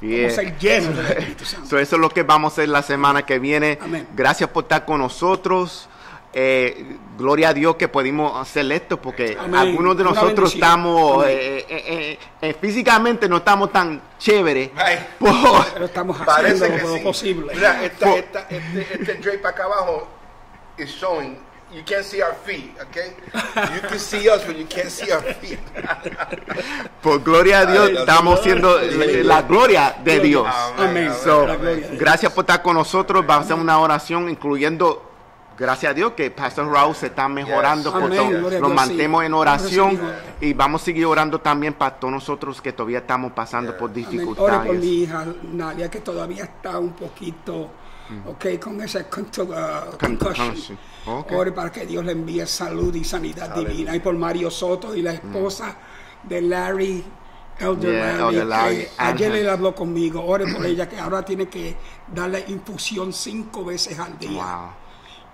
Como Yeah. ser lleno del Espíritu Santo. So, eso es lo que vamos a hacer la semana que viene. Amén. Gracias por estar con nosotros. Eh, gloria a Dios que pudimos hacer esto porque Amén. algunos de Una nosotros bendición. estamos Amén. eh, eh, eh, eh, físicamente no estamos tan chéveres por- Pero estamos Parece haciendo que lo sí. posible. Mira, esta, esta, este, este drape acá abajo is showing. You can't see our feet, okay? You can see us, but you can't see our feet. por gloria a Dios estamos siendo la, la gloria de Dios. Amén. So, gracias por estar con nosotros. Vamos a hacer una oración incluyendo, gracias a Dios, que Pastor Raúl se está mejorando. Yes. por todo. Lo mantemos en oración y vamos a seguir orando también para todos nosotros que todavía estamos pasando por Amén. Ore dificultades. por mi hija Nadia, que todavía está un poquito, ok, con ese contu- uh, Con- concussion. Ore para que Dios le envíe salud y sanidad Aleluya. divina. Y por Mario Soto y la esposa de Larry. Elder Yeah, Larry, que ayer él habló conmigo, ore por ella, que ahora tiene que darle infusión cinco veces al día. Wow.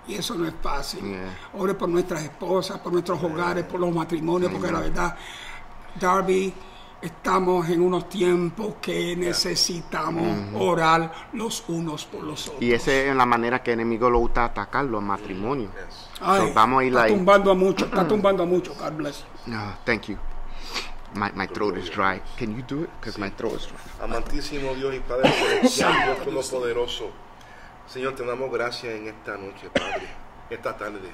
Y eso no es fácil. Yeah. Ore por nuestras esposas, por nuestros hogares, por los matrimonios, porque la verdad, Darby, estamos en unos tiempos que necesitamos orar los unos por los otros. Y esa es la manera que el enemigo lo gusta atacar los matrimonios. Yes. Ay, So, vamos a ir está ahí. tumbando a mucho, está tumbando a mucho, God bless. Ah, thank you. My, my throat is dry. Can you do it? Because my throat is dry. Amantísimo Dios y Padre Celestial, Dios Todopoderoso. Señor, te damos gracias en esta noche, Padre, esta tarde.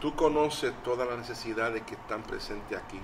Tú conoces todas las necesidades que están presentes aquí.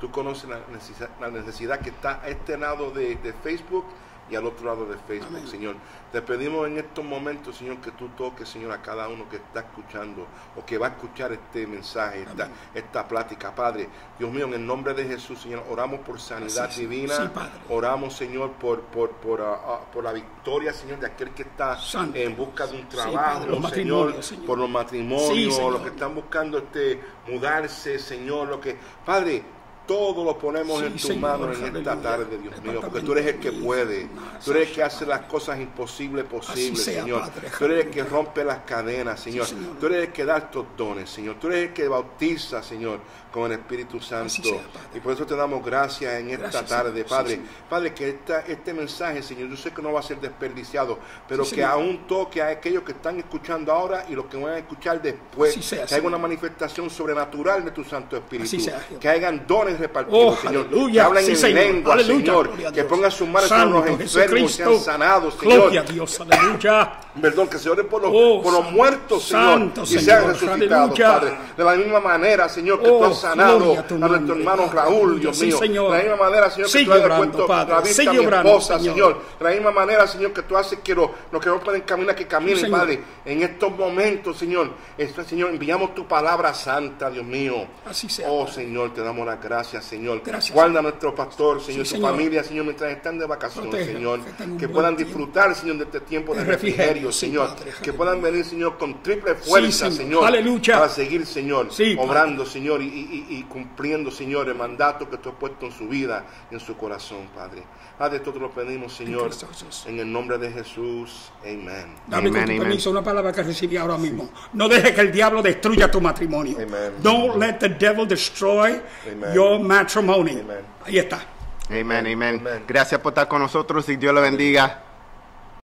Tú conoces la necesidad, la necesidad que está a este lado de, de Facebook y al otro lado de Facebook, Señor. Te pedimos en estos momentos, Señor, que tú toques, Señor, a cada uno que está escuchando o que va a escuchar este mensaje, esta, esta plática, Padre. Dios mío, en el nombre de Jesús, Señor, oramos por sanidad divina. sí, Padre. Oramos, Señor, por, por, por, ah, por la victoria, Señor, de aquel que está Santo. en busca de un trabajo, los Señor, por los matrimonios, Sí, Señor. los que están buscando este mudarse, Señor, lo que, Padre, todo lo ponemos Sí, en tus manos en esta aleluya. tarde, Dios mío, porque tú eres el que puede, tú eres el que hace las cosas imposibles posibles, Señor. Padre, Tú eres el que rompe las cadenas, Señor. Señor. Tú eres el que da estos dones, Señor. Tú eres el que bautiza, Señor, con el Espíritu Santo. Sea, y por eso te damos gracias en esta Gracias, tarde, Señor. Padre. Padre, que esta, este mensaje, Señor, yo sé que no va a ser desperdiciado, pero que Señor. aún toque a aquellos que están escuchando ahora y los que van a escuchar después. Sea, que haya una manifestación sobrenatural de tu Santo Espíritu. Que hayan dones repartidos, Oh, Señor. aleluya. Que hablen Sí, en Señor. lengua, Aleluya. Señor. Que pongan sus manos sobre los enfermos, sean sanados, Señor. Gloria a Dios, aleluya. Perdón, que se ore por los, Oh, por los santo, muertos, Señor, y Señor, sean resucitados, aleluya. Padre. De la misma manera, Señor, que Oh, tú has sanado a, a nuestro hermano. Raúl, Dios Sí, mío. Señor. De la misma manera, Señor, que tú has devuelto la vista a mi esposa, Señor. Señor. De la misma manera, Señor, que tú haces que los, que no pueden caminar, que caminen. Padre. En estos momentos, Señor, este, Señor, enviamos tu palabra santa, Dios mío. Así sea, Oh. Señor, te damos las gracias, Señor. Gracias, Guarda a nuestro pastor, Señor, Sí, su Señor. familia, Señor, mientras están de vacaciones, Protege, Señor. que puedan tiempo. disfrutar, Señor, de este tiempo de De refrigerio, Señor. Padre, que puedan venir, Señor, con triple fuerza, Señor. Aleluya. Para seguir, Señor. Padre. obrando, Señor, y, y- y cumpliendo, Señor, el mandato que tú has puesto en su vida y en su corazón, Padre. Padre, todo lo pedimos, Señor. En el nombre de Jesús. Amén. Dame con Amen, tu amen. permiso una palabra que recibí ahora mismo. No deje que el diablo destruya tu matrimonio. Amen. Don't let the devil destroy Amen. your matrimony. Amen. Ahí está. Amén, amén. Amén. Gracias por estar con nosotros y Dios le bendiga.